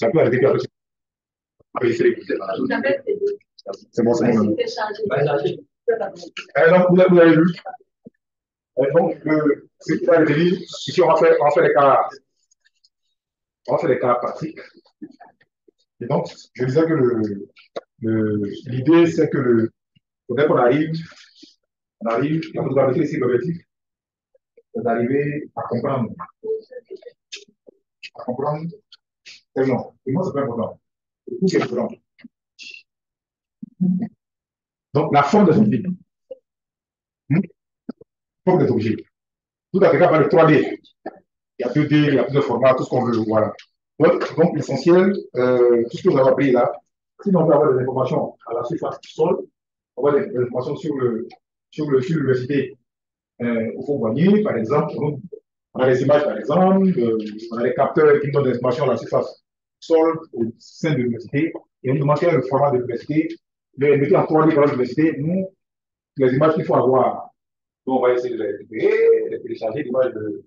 Ça peut arrêter enregistrer. C'est bon, c'est bon. Eh, donc, vous avez, vous avez vu. Eh, donc, le, ce qui va retenir, ici, on va faire, on va faire des cas, on va faire des cas pratiques. Et donc, je disais que le, le- l'idée, c'est que le, dès qu'on arrive, on arrive, la probabilité ici, l'objectif, c'est d'arriver à comprendre. À comprendre moi, c'est pas important. C'est. Donc, la forme des objets. Hmm? Forme des objets. Tout à fait par le 3D. Il y a 2D, il y a plusieurs formats, tout ce qu'on veut. Voilà. Donc, donc, l'essentiel, euh, tout ce que vous avez appris là, si on veut avoir des informations à la surface du sol, avoir des, informations sur le sur le sur l'université euh, au Fond-Boigny, par exemple. On a des images, par exemple, on a des capteurs qui donnent des informations à la surface du sol au sein de l'université, et on nous est le format de l'université. Les mettez en 3D dans l'université, nous, les images qu'il faut avoir, donc on va essayer de les récupérer, les télécharger, l'image de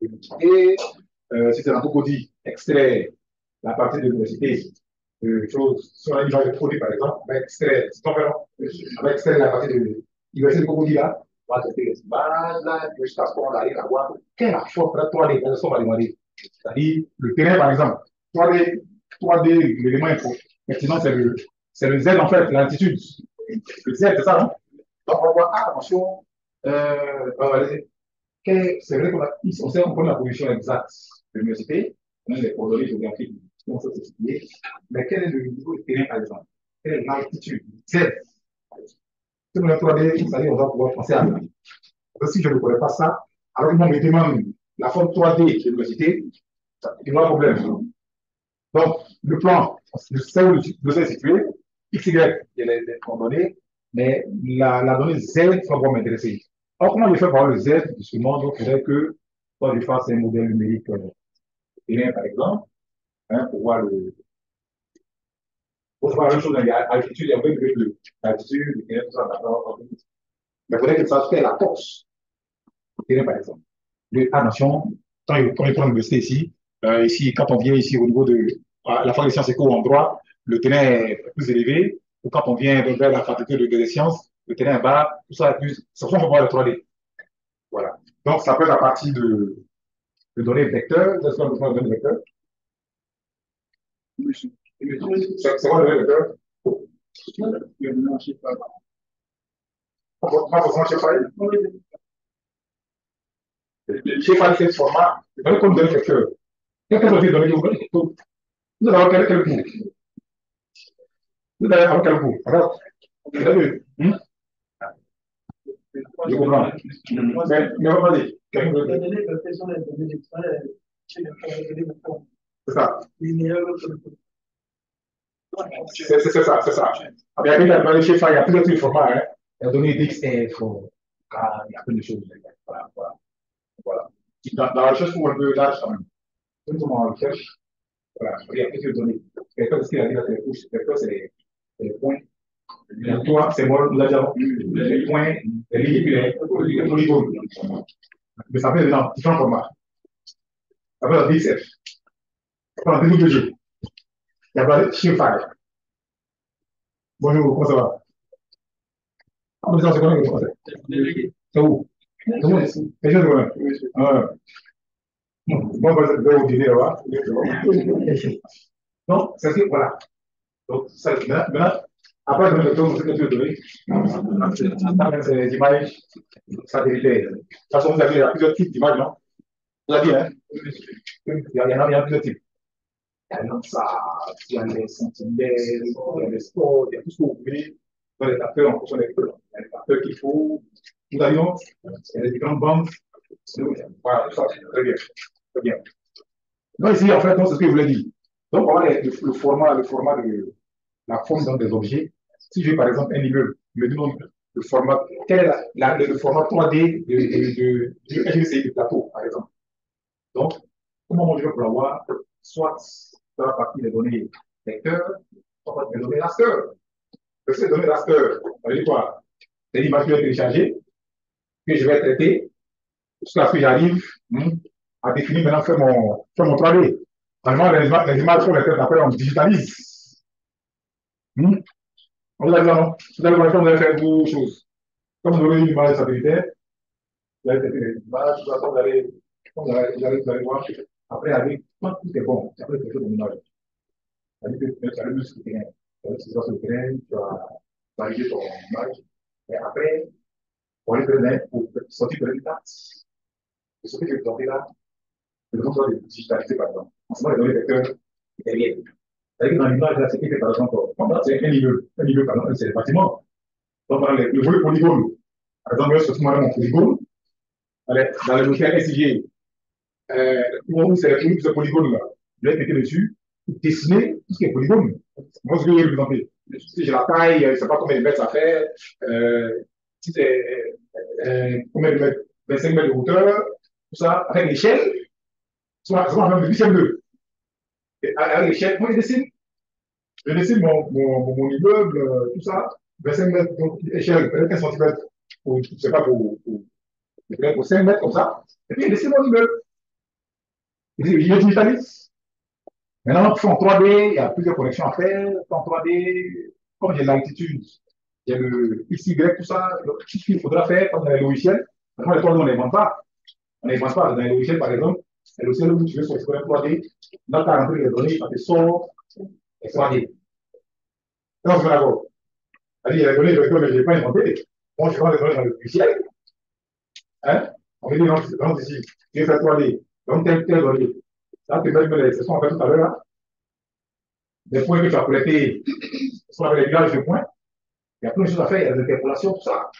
l'université. Euh, si c'est un cocody, extrait la partie de l'université, euh, chose, sur la image de produit, par exemple, on va extraire, c'est on va extraire la partie de l'université de cocody là, on va traiter les images là, jusqu'à ce qu'on arrive à voir quelle la 3D, c'est ce qu'on va demander. C'est-à-dire, le terrain, par exemple, 3D, 3D, l'élément maintenant, c'est le, c'est le Z, en fait, l'altitude. Le Z, c'est ça, non? Donc, on va voir, ah, attention, euh, que- c'est vrai qu'on a, on sait, on connaît la position exacte de l'université, on a les coordonnées géographiques, on sait s'expliquer, mais quel est le niveau de terrain, par exemple? Quelle est l'altitude? Z. Si on est 3D, ça dire on va pouvoir penser à. Donc, si je ne connais pas ça, alors ils vont me demander la forme 3D de l'université, il y aura un problème. Donc, le plan, je sais où le le Z est situé, X, Y, il y a les, les mais la, la donnée Z va pouvoir m'intéresser. Alors, comment je fais avoir le Z Justement, il faudrait que soit je fasse un modèle numérique euh, par exemple, hein, pour voir le. Pour voir la même chose, il y a altitude, il y a un peu de l'altitude, le tout ça, d'accord. Mais il faudrait que ça soit la force par exemple. Le, attention, quand il quand prend l'université ici, euh, ici, quand on vient ici au niveau de à la fac des sciences éco en droit, le terrain est plus élevé, ou quand on vient vers la faculté de, des sciences, le terrain est bas, tout ça est plus. Ça qu'on va voir le 3D. Voilà. Donc, ça peut être à partir de, de données vecteurs. Est-ce qu'on besoin de données vecteurs? C'est c'est quoi le forcément chez Faye, c'est le format. Comme données vecteurs. Qu'est-ce que vous avez donné? Vous allez avoir quel, quel cours? Vous allez avoir quel cours? Alors, vous avez, hmm? Je comprends. Mais, mais on va dire, quelqu'un veut dire, c'est ça. C'est c'est- c'est ça, c'est ça. Ah, mais il y a quelqu'un chez Faye, il y a plusieurs types de formats. Hein. Il y a donné DXF, euh, ah, il y a plein de choses. Voilà, voilà. voilà. Dans, dans la recherche, il faut un peu large quand même. Comme recherche, voilà, a. Quelqu'un, ce qu'il a dit là, c'est les couches. Quelqu'un, c'est les points. Toi, c'est moi, nous. Les points. Mais ça dans différents. Ça DWG. Il y a pas de Shifire. Bonjour, comment ça va? Ah, c'est? C'est où? C'est où? Ah. Bon, bah, je vais au dîner là-bas. Donc, c'est ce que, voilà. Donc, ça, maintenant, après, je vais que veux donner. C'est des images satellitaires. Toute façon, vous avez plusieurs types d'images, non? Vous avez hein? Il y en a, il y a plusieurs types. Il y a il y a les il y a les sports, il y a tout ce que vous les en fonction. Il y a les qu'il faut. Nous il y a les différentes bandes. Voilà, tout ça, très bien. Très bien. Donc, ici, en fait, c'est ce que je voulais dire. Donc, on va le, le format, le format de la forme dans des objets. Si j'ai, par exemple, un immeuble, me demande le format, quel le format 3D de, de, de, LGC du plateau, par exemple. Donc, comment je vais pour l'avoir? Soit dans la partie des données vecteurs, soit des données raster. Ces données raster, ça veut dire quoi? C'est l'image que je vais télécharger, que je vais traiter, jusqu'à ce que j'arrive hmm, à définir maintenant faire mon, faire mon 3D. Seulement, les, images, qu'on les traite après, on digitalise. Hmm? Vous a allez voir, vous faire beaucoup de choses. Comme vous aurez une image satellitaire, vous allez traiter les images, vous vous allez, vous voir. Après, avec, tout est bon. Après, c'est. C'est-à-dire que tu ton image. Et après, on les prenait pour sortir de l'état. Et ce que je le contrôle de digitaliser par exemple. En ce moment, les données vecteurs derrière. C'est-à-dire que dans l'image, là, c'est écrit par exemple, c'est un niveau, un niveau, par exemple, c'est le bâtiment. Donc, dans le, le volet polygone, par exemple, je suis mon polygone, dans le logiciel SIG, euh, où c'est le polygone là, je vais cliquer dessus, dessiner tout ce qui est polygone. Moi, ce que je vais représenter, si j'ai la taille, je ne sais pas combien de mètres ça fait, euh, si c'est euh, combien de mètres, 25 mètres de hauteur, tout ça, avec l'échelle, soit, soit même 2. Avec l'échelle, moi je dessine. Je dessine mon, mon, mon immeuble, euh, tout ça, 25 mètres, donc échelle, peut-être 15 cm, ou je ne sais pas, pour, pour, pour 5 mètres comme ça, et puis je dessine mon immeuble. Je digitalise. Maintenant, tu fais en 3D, il y a plusieurs connexions à faire, en 3D, comme j'ai l'altitude, il y a le XY, tout ça, tout ce qu'il faudra faire dans les logiciels. Maintenant, les 3D, on ne les pas. On ne les pas. Dans les logiciels, par exemple, les logiciels où tu veux sur l'explorer 3D, dans ta rentrée les données, te sort les 3D. Non, c'est d'accord. C'est-à-dire, il y a les données je n'ai pas inventées. Moi, je prends les données dans le logiciel. Hein? On dit, non, non, ici, tu veux faire 3D. Donc, telle, telle donnée. Ça, tu vas me les sessions, on fait tout à l'heure, là. Les points que tu as collectés, ce qu'on appelle les villages de points. Il y a plein de choses à faire, il y a des interpolations, tout ça.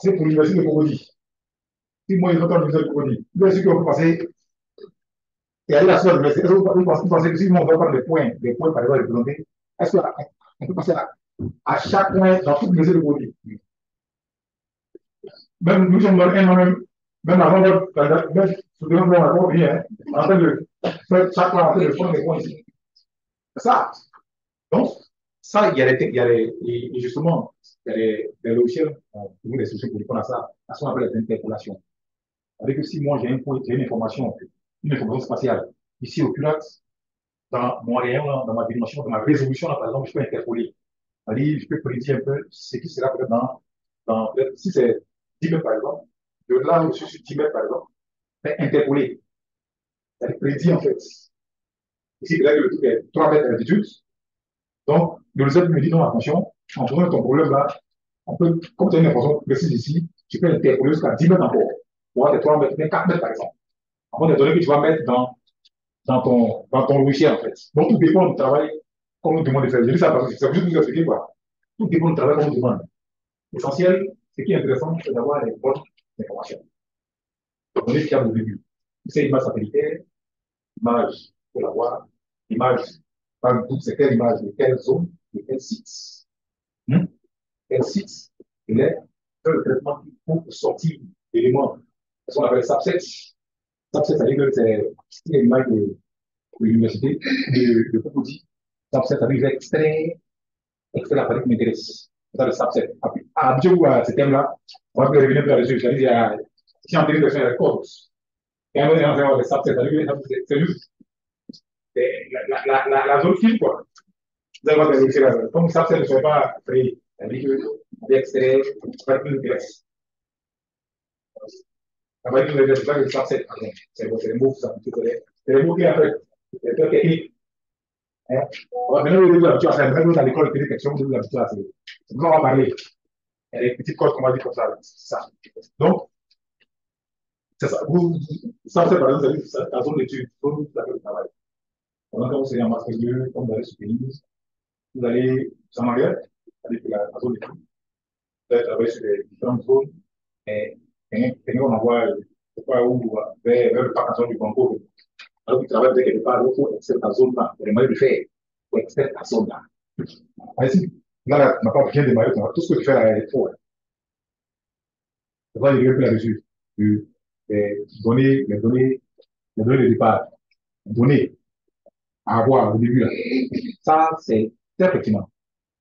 C'est pour l'université de Cocody. Si moi, ils entendent l'université de Cocody, bien sûr qu'on peut passer. Et à seule est-ce que vous pensez que si on doit prendre des points, des points par exemple représentés, est-ce qu'on peut passer à, à chaque point dans toute l'université de Cocody Même nous sommes dans un même, même avant votre, même le nom d'accord, bien, en train de faire chaque fois en train de prendre des points ici. Ça. Donc, ça, il y a, les, il y a les, et justement, il y a les, les logiciels, euh, les solutions pour répondre à ça, à ce qu'on appelle les interpolations. Avec que si moi j'ai un point, j'ai une information, une information spatiale, ici au CULAT, dans mon rayon, dans ma dimension, dans ma résolution, là, par exemple, je peux interpoler. Je peux prédire un peu ce qui sera peut-être dans, dans, si c'est 10 mètres, par exemple, de là où je suis sur 10 mètres, par exemple, interpoler. C'est-à-dire prédire, en fait. Ici, là, le truc est 3 mètres d'altitude, donc, le résultat me dit non, attention, en prenant ton problème là, on peut, comme tu as une information précise ici, tu peux interpoler jusqu'à 10 mètres encore, avoir des 3 mètres, 4 mètres par exemple. Avant des données que tu vas mettre dans, dans, ton, dans ton logiciel en fait. Donc, tout dépend du travail qu'on nous demande de faire. J'ai dit ça parce que c'est juste vous expliquer quoi. Tout dépend du travail qu'on nous demande. L'essentiel, ce qui est intéressant, c'est d'avoir les bonnes informations. Donc, on est fiable au début. C'est image satellitaire, image, il faut l'avoir, image par exemple, c'est quelle image, de quelle zone, de quel site. Hmm? Quel site? Il est le traitement pour sortir d'éléments. Ce qu'on appelle subset. Subset, dire que c'est une de, l'université de, de. Subset, ça veut dire extrait, extrait la partie qui. C'est ça le subset. Habitué à ce thème-là, on va revenir. C'est-à-dire, il y a, on codes. Et on va voir le subset, ça dire c'est juste la, la, la, la zone quoi. Vous allez voir la zone. Comme ne soit pas. C'est-à-dire. Ça une graisse, pas une subset, C'est bon, c'est les mots, ça, tu connais. C'est les mots qui, en fait, c'est très technique. Hein? Maintenant, vous vous qu'on va parler. Il y a des petites qu'on va dire comme ça. ça. Donc, c'est ça. Vous, ça, c'est par exemple, la zone d'étude, zone de travail. Pendant que vous en master 2, comme vous allez sur vous allez la, zone d'études. Vous allez travailler quand on envoie, je sais où, vers, vers le parc du Congo. Alors qu'il travaille quelque part, il faut extraire ta zone là. Il a le faire. Il faut extraire ta zone là. Ici, là, on n'a pas bien démarré, tout ce que tu fais là est faux. C'est pas arriver plus là-dessus. Les données, les données, les données de départ. Données à avoir au début. Là. Ça, c'est très pertinent.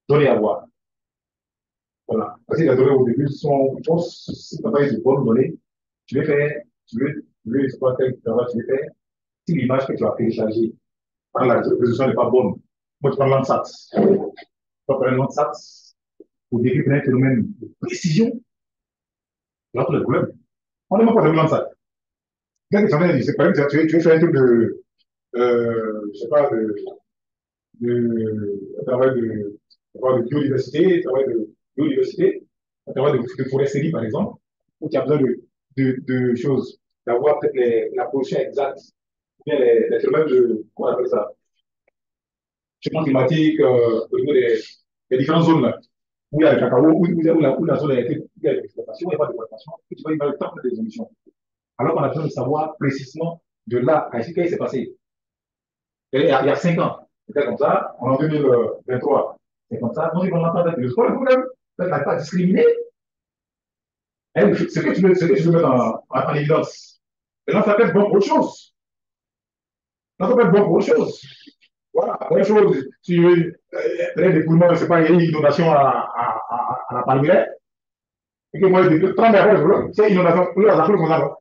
Donner à voir. Voilà. Parce que les données au début sont, si tu n'as pas eu de bonnes données, tu veux faire, tu veux, tu veux exploiter le travail, tu veux faire, si l'image que tu as téléchargée la résolution n'est pas bonne. Moi, je prends l'ANSAT. Je prends l'ANSAT pour décrire un phénomène de précision. Là, tout le problème. On n'est pas de l'ANSAT. Quand tu c'est par exemple, tu, tu fais un truc de, euh, je sais pas, de, de, travail de, de biodiversité, travail de un travail de, de foresterie, par exemple, où tu as besoin de, de, choses, d'avoir peut-être la position exacte, bien les, les phénomènes de, comment on appelle ça, changement climatique euh, au niveau des, des, différentes zones où il y a le cacao, où, où, la, où la zone a été, où il y a l'exploitation, il n'y a pas d'exploitation, tu vois, il va le temps des émissions. Alors qu'on a besoin de savoir précisément de là à ici, qu'est-ce qui s'est passé. il y a 5 ans, c'était comme ça, en 2023, c'est comme ça, non, ils vont l'entendre avec le problème, on n'a pas discriminé. Eh, ce que tu veux, que tu veux mettre en, en, en évidence, et là, ça peut être bon pour autre chose. Là, ça peut être bon pour autre chose. Voilà, même chose, si euh, les dépouillements, c'est pas une inondation à, à, à, à la palmière, et que moi, je dis, 30 mètres, c'est une inondation, là, ça peut comme ça.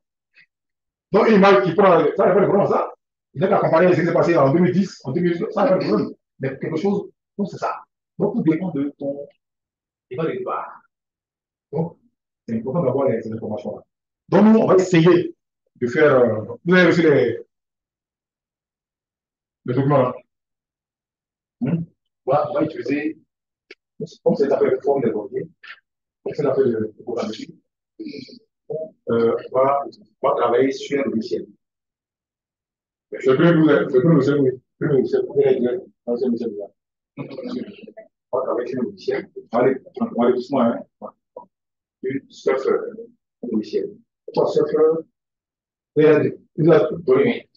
Donc, une image qui prend, ça n'est pas le problème, ça. Il n'a qu'à comparer ce qui s'est passé en 2010, en 2012, ça n'est pas le problème. Mais quelque chose, donc c'est ça. Donc, tout dépend de ton état de départ. Donc, c'est important d'avoir ces informations-là. Donc, nous, on va essayer de faire. Euh, vous avez les, les documents. Hmm? On va utiliser, comme c'est appelé forme de dossier, comme c'est appelé le programme euh, on, va, travailler sur un logiciel. Je peux vous je peux vous je peux vous un logiciel. On va aller, on va aller doucement, hein. Du surfeur, un logiciel. Trois avez donné,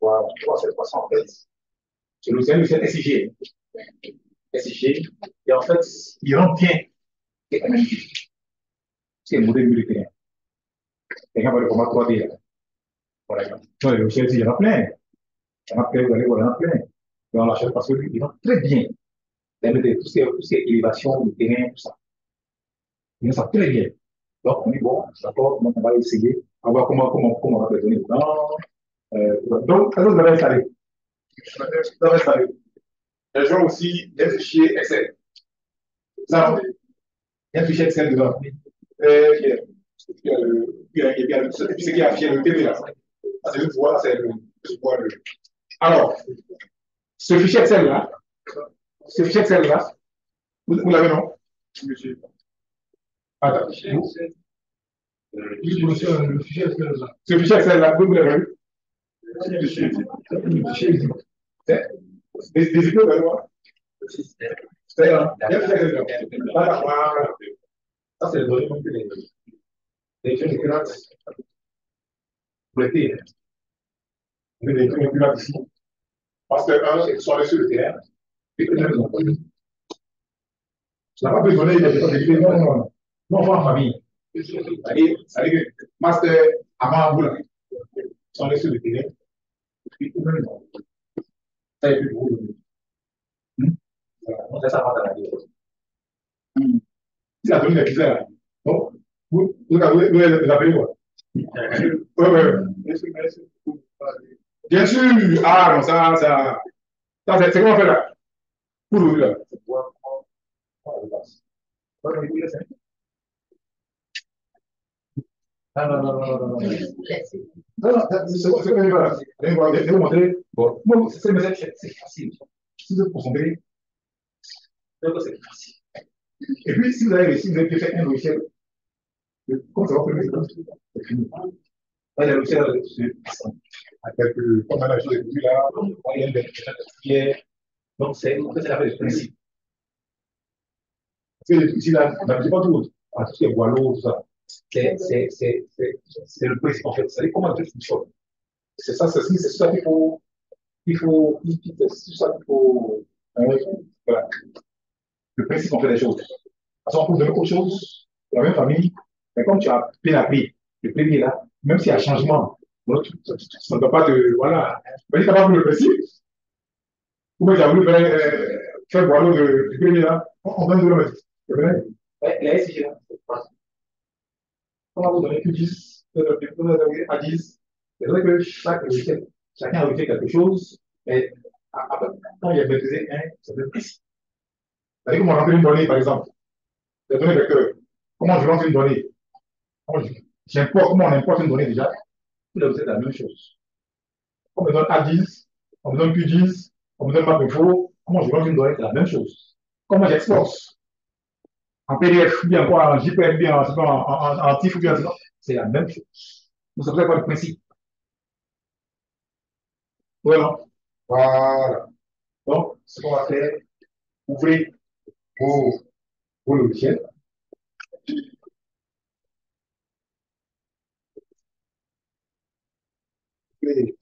voilà, trois surfeurs en fait. C'est le SIG. SIG, et en fait, il rend bien c'est le modèle militaire. On le format 3D, là. Voilà. Les logiciels, il y en a plein. Il y en a plein, vous allez voir, il y en a plein. Et on l'achète parce qu'ils vont très bien. Tout ce qui est, tout ce qui est élévation, le terrain, tout ça. Ils savent très bien. Donc, on est bon, d'accord, on va essayer, on va voir comment, comment, comment on va les donner dedans. Euh, donc, ça, vous avez installé. Vous avez installé. Les gens aussi, des fichiers Excel. Ça, il y a un fichier Excel dedans. Euh, il y a, il y a, il y a, il y a, ce qui est affiché le TV là. C'est le pouvoir, c'est le, pouvoir. Alors, ce fichier Excel là, ce fichier Excel là, vous, vous l'avez non? Monsieur. Attends. Le fichier Excel là. Ce fichier Excel là, vous l'avez vu? Le fichier. Le vous. C'est là. Le. Ça, c'est le données que les, ici. Parce que, un, ils sont allés sur le terrain, et que ils ont connu. Ça n'a pas besoin de non, non, on va en famille. C'est-à-dire, que, master, ils sont sur le ça est plus gros. Voilà, ça dans la vie. Si la donne est claire, non Vous, appelez quoi? Oui, oui. Bien sûr. Ah, non, ça, ça. Ça, c'est comment on fait là? Là. Ah, non, non, non, non, non. Non, non, c'est bon, c'est voilà. Vais vous montrer. Bon, moi, c'est facile. Si vous êtes concentré, c'est facile. Et puis, si vous avez réussi, vous avez fait un logiciel, comment ça va faire C'est fini. Là, il y a le logiciel à quelques, comme on a là, il y a. Donc, c'est la le principe. C'est ici, là, on n'a pas tout. Ah, tout ce qui est boileau, tout ça. C'est le principe, en fait. C'est comment tout fonctionne. C'est ça, c'est ça qu'il faut, il faut, c'est ça qu'il faut, voilà le principe, on fait des choses. Parce qu'on trouve de beaucoup de choses, la même famille, mais comme tu as bien appris, le premier là, même s'il y a changement, ça ne doit pas te. Voilà. Mais tu n'as pas vu le principe? Ou as voulu faire, euh, faire boileau du premier là, nous le mettre. C'est vrai. La SIG là, Comment vous donnez que 10, à 10 C'est vrai que chaque chacun a fait quelque chose, Mais quand il a maîtrisé un, c'est le précis. C'est-à-dire comment rentrer une donnée, par exemple, la donnée vecteur. Comment je rentre une donnée? J'importe, comment on importe une donnée déjà? Là, vous êtes la même chose. On me donne A10, on me donne Q10, on me donne MapInfo. Comment je rentre une donnée C'est la même chose. Comment j'exporte En PDF, bien quoi, en JPEG, bien en, en, en, TIFF, bien c'est la même chose. Vous savez pas le principe. Voilà. Voilà. Donc, ce qu'on va faire, ouvrez vos, vos logiciels. Ouvrez.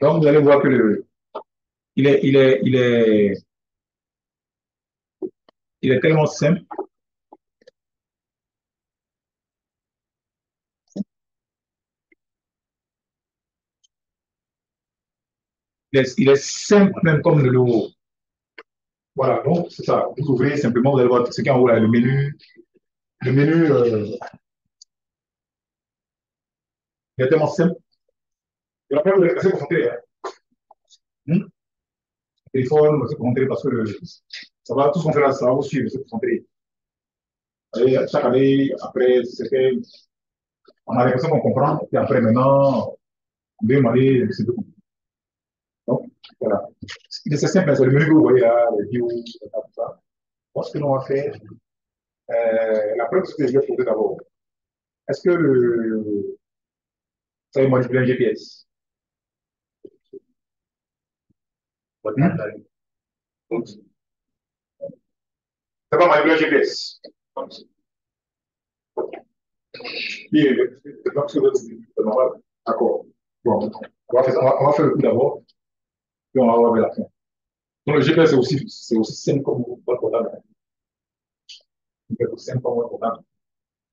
Donc, vous allez voir que le, il est, il est, il est, il est tellement simple. Il est, simple même comme le logo. Voilà, donc c'est ça. Vous ouvrez simplement, vous allez voir ce qui est en haut là, le menu. Le menu, euh, il est tellement simple. Et après, vous allez rester concentré. Hein. Hmm? Téléphone, rester concentré parce que ça va, tout qu'on fait là, ça va vous suivre, rester concentré. Et chaque année, après, c'est fait, on a l'impression qu'on comprend, et après, maintenant, on veut demander, c'est tout. Donc, voilà. C'est simple, c'est le menu que vous voyez là, les views, tout ça. Moi, ce que l'on va faire, euh, la première chose que je vais poser d'abord, est-ce que le, vous savez manipuler un GPS? Hmm? Ça va manipuler un GPS. D'accord. Bon, on va faire, on va faire le coup d'abord puis on va voir la fin. Donc le GPS, c'est aussi, c'est aussi simple comme votre portable. C'est aussi simple comme votre portable.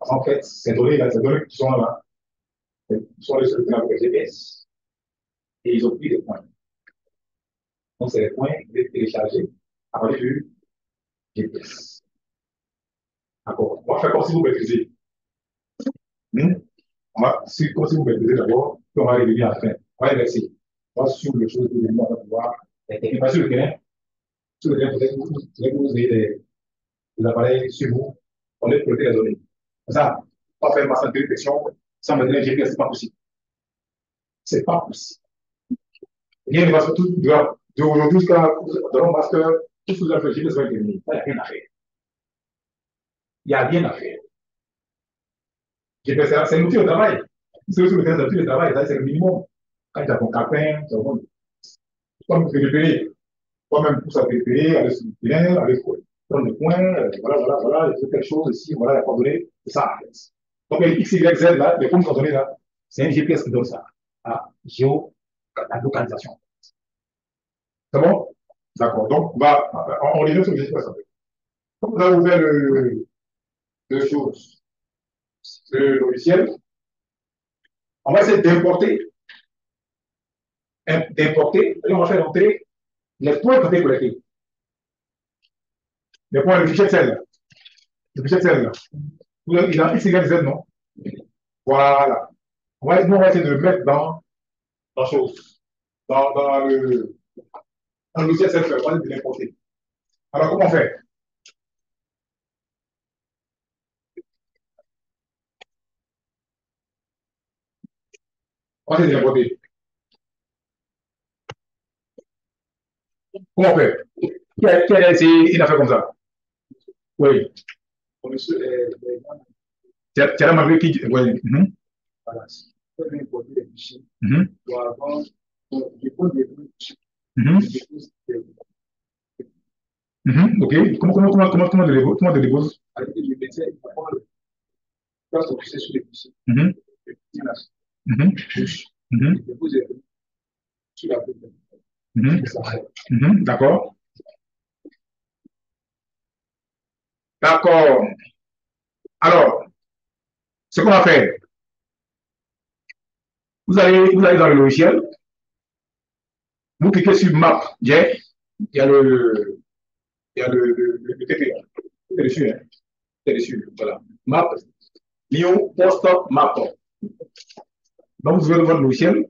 En fait, ces données-là, ces données qui sont là, sont les seules avec le GPS. Et ils ont pris des points. Donc, c'est les points qui sont téléchargés à partir du GPS. D'accord. On va faire comme si vous maîtrisez. Hmm? On va, si, comme si vous maîtrisez d'abord, puis on va arriver à la fin. On va inverser va sur les choses que les gens vont pouvoir intégrer. Pas sur le terrain. Sur le terrain, peut-être vous avez des, des appareils sur vous pour les collecter les données. Ça, pas faire ma santé détection sans mettre un GPS, c'est pas possible. C'est pas possible. Rien ne va se tout de aujourd'hui jusqu'à le master, tout ce que fait, GPS va être terminé. Il n'y a rien à faire. Il n'y a rien à faire. C'est un outil de travail. C'est un outil de travail, c'est le minimum. Quand tu as ton capin, tu vas Comme tu préparer, toi-même, pour ça préparer, aller sur le terrain, aller prendre le euh, voilà, voilà, voilà, il faut quelque chose ici, voilà, il y a pas donné, c'est ça. Donc, les X, Y, Z, là, les qui sont donnés là, c'est un GPS qui donne ça. Ah, géo, la localisation. C'est bon? D'accord. Donc, on va, on, les met sur le GPS. Comme vous avez ouvert le, choses, le logiciel, on va essayer d'importer d'importer, et on va faire entrer les points qui ont été collectés. Les points, le fichier Excel. Le fichier Excel. Il a X, Y, Z, non? Voilà. On va, on va essayer de le mettre dans la chose. Dans, dans le, dans le logiciel Excel, on va essayer de l'importer. Alors, comment fait? On va l'importer. Comment faire Qui a, qui a essayé une affaire comme ça? Oui. Tu as malgré qui. Oui. Mm Voilà. Mm -hmm. Ok. Comment, comment, comment, comment, comment, de comment Mm -hmm. Mm -hmm. Mhm. Mhm, D'accord. D'accord. Alors, ce qu'on va faire, vous allez, vous allez dans le logiciel, vous cliquez sur Map, il y a le, il y a le, le, le, c'est dessus, hein. C'est dessus, voilà. Map, New Post Map. Donc, vous ouvrez votre logiciel,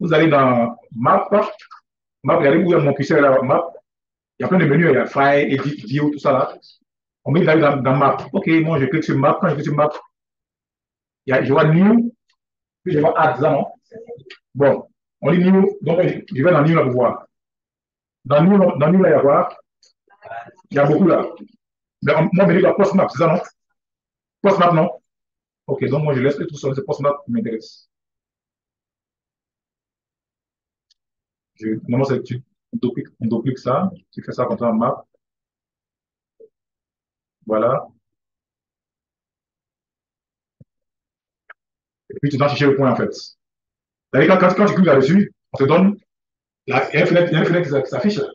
vous allez dans Map, Map, regardez où il y mon curseur Map, il y a plein de menus, il y a File, Edit, View, tout ça là. On met dans, dans Map. Ok, moi je clique sur Map, quand je clique sur Map, y a, je vois New, puis je vois Add, Bon, on dit New, donc je vais dans New là pour voir. Dans New, dans New là, il y a Il y a beaucoup là. Mais moi, je me dis Post Map, c'est ça non? Post Map, non? Ok, donc moi je laisse tout seul, c'est Post Map qui m'intéresse. Je, normalement, c'est tu double on double ça, tu fais ça comme ça en map. Voilà. Et puis tu dois chercher le point en fait. Quand, quand, quand tu cliques là-dessus, on te donne la, qui s'a- qui s'affiche là.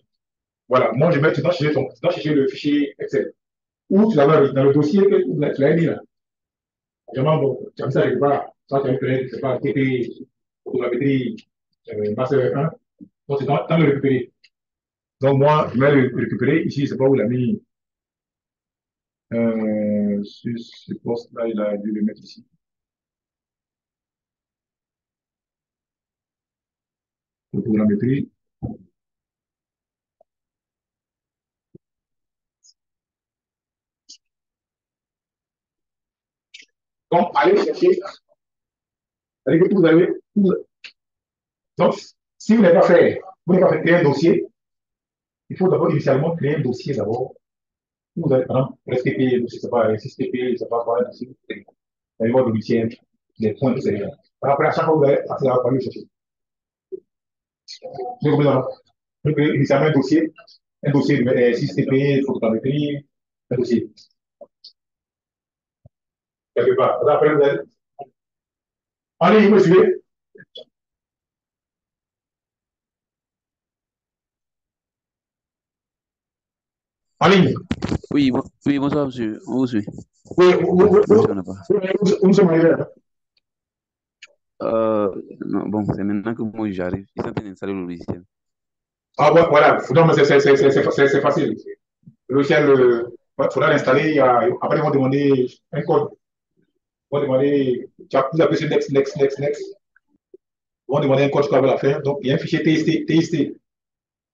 Voilà. Moi, je mets, tu dois chercher, le fichier Excel. Ou tu l'avais dans le dossier tu l'avais mis là. Vraiment, tu as mis ça quelque part. Tu as une fenêtre, c'est pas TP, photogrammétrie, euh, master 1. Donc, dois, dois le récupérer. Donc, moi, je vais le récupérer. Ici, je sais pas où il mis. Euh, poste-là, il a dû le mettre ici. Photogrammétrie. Donc, allez chercher. C'est-à-dire que vous avez. Donc, si vous n'avez pas fait, vous n'avez pas fait créer un dossier, il faut d'abord initialement créer un dossier d'abord. Vous allez, exemple, STP, je ne sais pas, STP, je ne sais pas quoi, dossier, vous allez voir le logiciel, les points, ça. Après, à chaque fois, vous allez accéder à le chercher. Créez initialement un dossier, un dossier de euh, 6TP, photogrammétrie, un dossier. Quelque part. Après, vous allez. Ligne, vous me suivez? En ligne. Oui, bon- oui, bonsoir, monsieur. On vous suit. Oui, vous, vous, nous sommes arrivés là. Euh, non, bon, c'est maintenant que moi j'arrive. Ils sont en train d'installer le logiciel. Ah, ouais, voilà. C'est facile. Le logiciel, euh, il faudra l'installer. Après, ils vont demander un code. Ils vont demander, tu as sur Next, Next, Next, Next. Ils vont demander un code que vas faire. Donc, il y a un fichier TST, TST,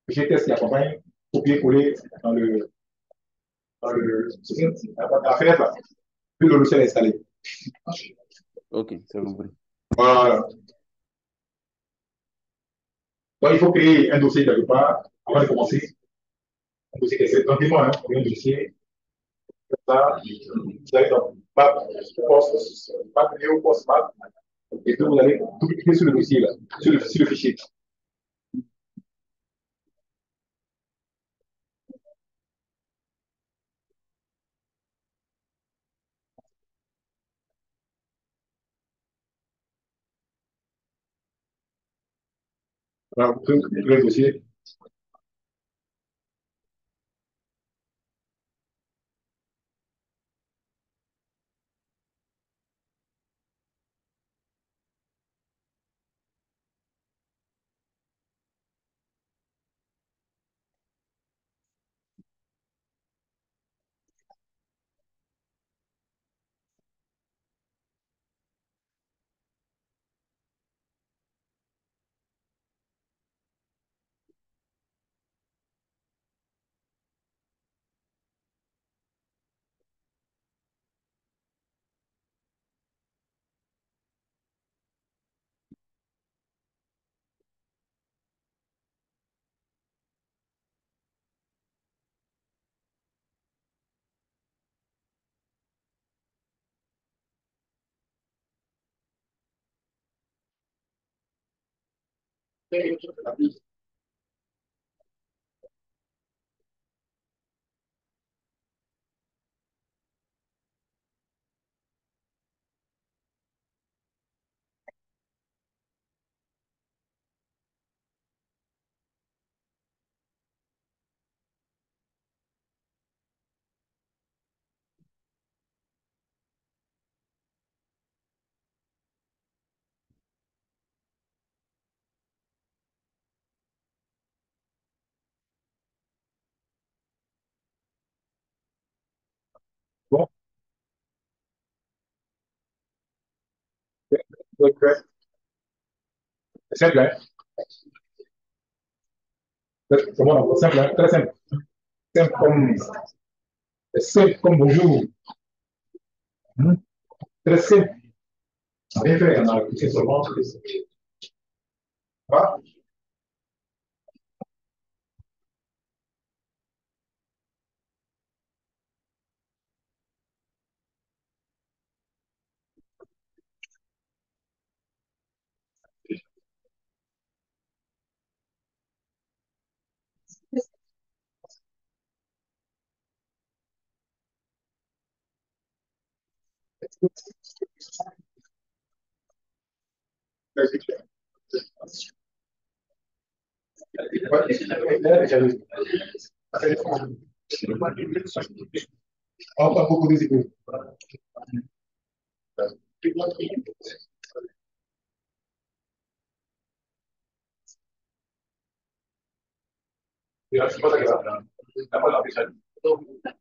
fichier test qui accompagne, copier-coller dans le, dans le, dans la fenêtre là. Puis le logiciel est installé. Ok, c'est compris. Voilà. Donc, il faut créer un dossier quelque part avant de commencer. Un dossier qui est hein, un dossier. ça, vous allez dans map, post, map vidéo, post map, et puis vous allez tout cliquer sur le dossier là, sur le fichier. Voilà, vous cliquez sur de simple, hein? C'est bon, simple, hein? Très simple. Simple comme, simple comme bonjour. Hmm? Très simple. Bien fait, on a écouté seulement. Voilà. Encore beaucoup de C'est pas ça que ça. La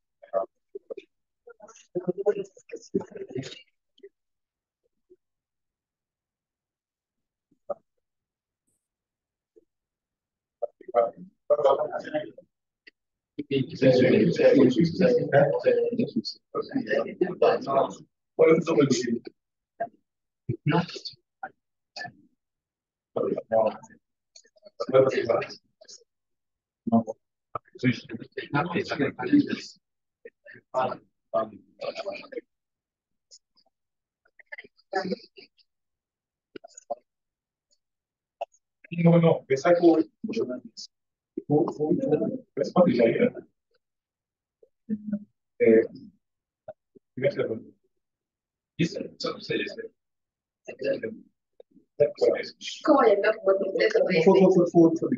pas l'empêcher. Non, non, mais ça, il faut, faut, faut, c'est pas déjà hier. Eh, primer segundo. Isso, só não sei isso. ¿Cómo le toca por completo Foi, ese? foi, foi, foi, foi.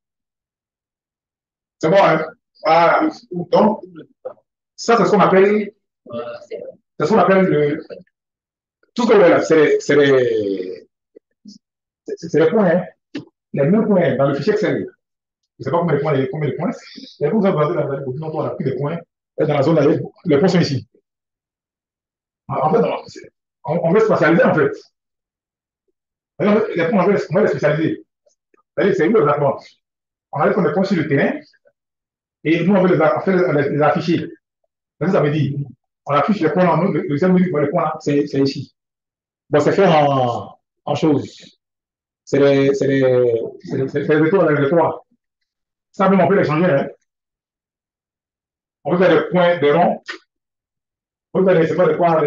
C'est bon, hein? Voilà. Donc, ça, c'est ce qu'on appelle, c'est ce qu'on appelle le, tout ce que là, c'est les, c'est les points, hein? Les mêmes points dans le fichier Excel. Je ne sais pas combien de points, combien de points. Et vous avez dans la boutique, on a pris des points, et dans la zone, les points sont ici. En fait, on, on veut spécialiser, en fait. Les points, on veut, les spécialiser. C'est-à-dire, c'est où? On a des points sur le terrain, et nous, on veut les, a- on fait les, les afficher. Ça veut dire? On affiche les points là, le deuxième minute, les points c'est c'est ici. Bon, c'est fait en, choses. C'est les, c'est les, c'est les, c'est les les. Ça, même, on peut les changer, hein. On peut faire des points, des ronds. On peut faire c'est pas des points,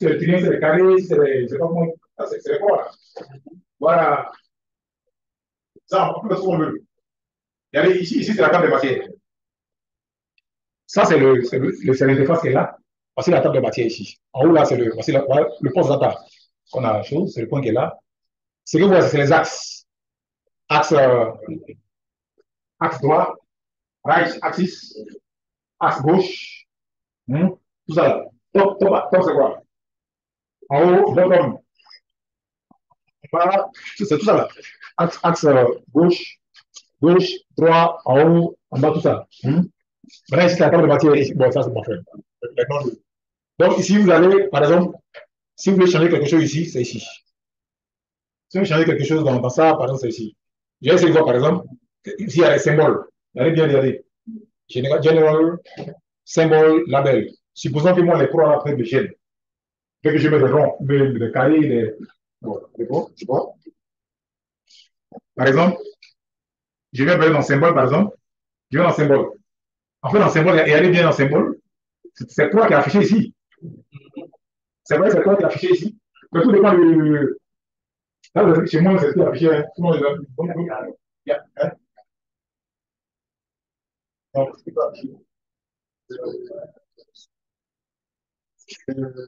c'est des triangles, c'est des carrés, c'est je sais pas comment, c'est c'est des points, là. Voilà. Ça, on peut faire ce qu'on veut. Regardez, ici, ici, c'est la table de matière. Ça, c'est le, c'est le, l'interface qui est là. Voici la table de matière ici. En haut, là, c'est le, voici la- le poste data qu'on a chose, c'est le point qui est là. Ce que vous voyez, c'est les axes. Axe, euh, axe droit, right axis, axe gauche, hmm, tout ça là. Top, top, top, c'est quoi? En haut, bottom. Voilà, c'est tout ça là. Axe, axe euh, gauche, gauche, droit, en haut, en bas, tout ça. Hmm? Maintenant, ici, la table de matière, bon, ça, c'est parfait. Donc, ici, vous allez, par exemple, si vous voulez changer quelque chose ici, c'est ici. Si vous changez quelque chose dans, dans ça, par exemple, c'est ici. Je vais essayer voir, par exemple, ici, il y a les symboles. Allez bien regarder. General, general symbole label. Supposons que moi, les trois après me gênent. Dès que je mets des ronds, des, des cahiers. Bon, d'accord, tu vois. Par exemple, je vais faire dans symbole, par exemple. Je vais dans symbole. En fait, dans symbole, et aller bien dans symbole, c'est toi qui as affiché ici. C'est vrai, c'est toi qui as affiché ici. Tout dépend du. Là, chez moi, c'est toi qui as affiché. Hein. Hein? Donc, c'est pas affiché. Euh,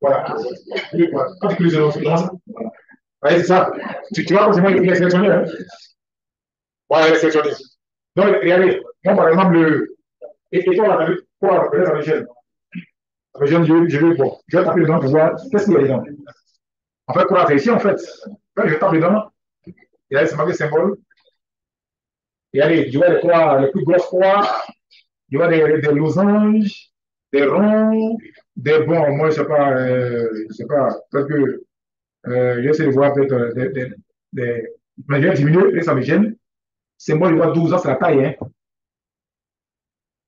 Voilà. Quand c'est ça. Tu, tu vois comment il est sélectionné. Hein? Voilà, il est sélectionné. Donc, regardez, moi, par exemple, le. Et, et toi, la, pour la reconnaître avec jeune. Avec jeune, je, je vais, bon, je vais taper dedans pour voir qu'est-ce qu'il y a dedans. En fait, pour la ici, en fait, quand je tape dedans, il y a ce marqué symbole. Et allez, je vois les croix, les plus grosses croix, je vois des, des losanges, des ronds, des bons, moi, je sais pas, euh, je sais pas, peut-être que euh, j'essaie de voir peut-être euh, des, mais je vais diminuer, et ça me gêne. C'est moi, je vois 12 ans, c'est la taille, hein.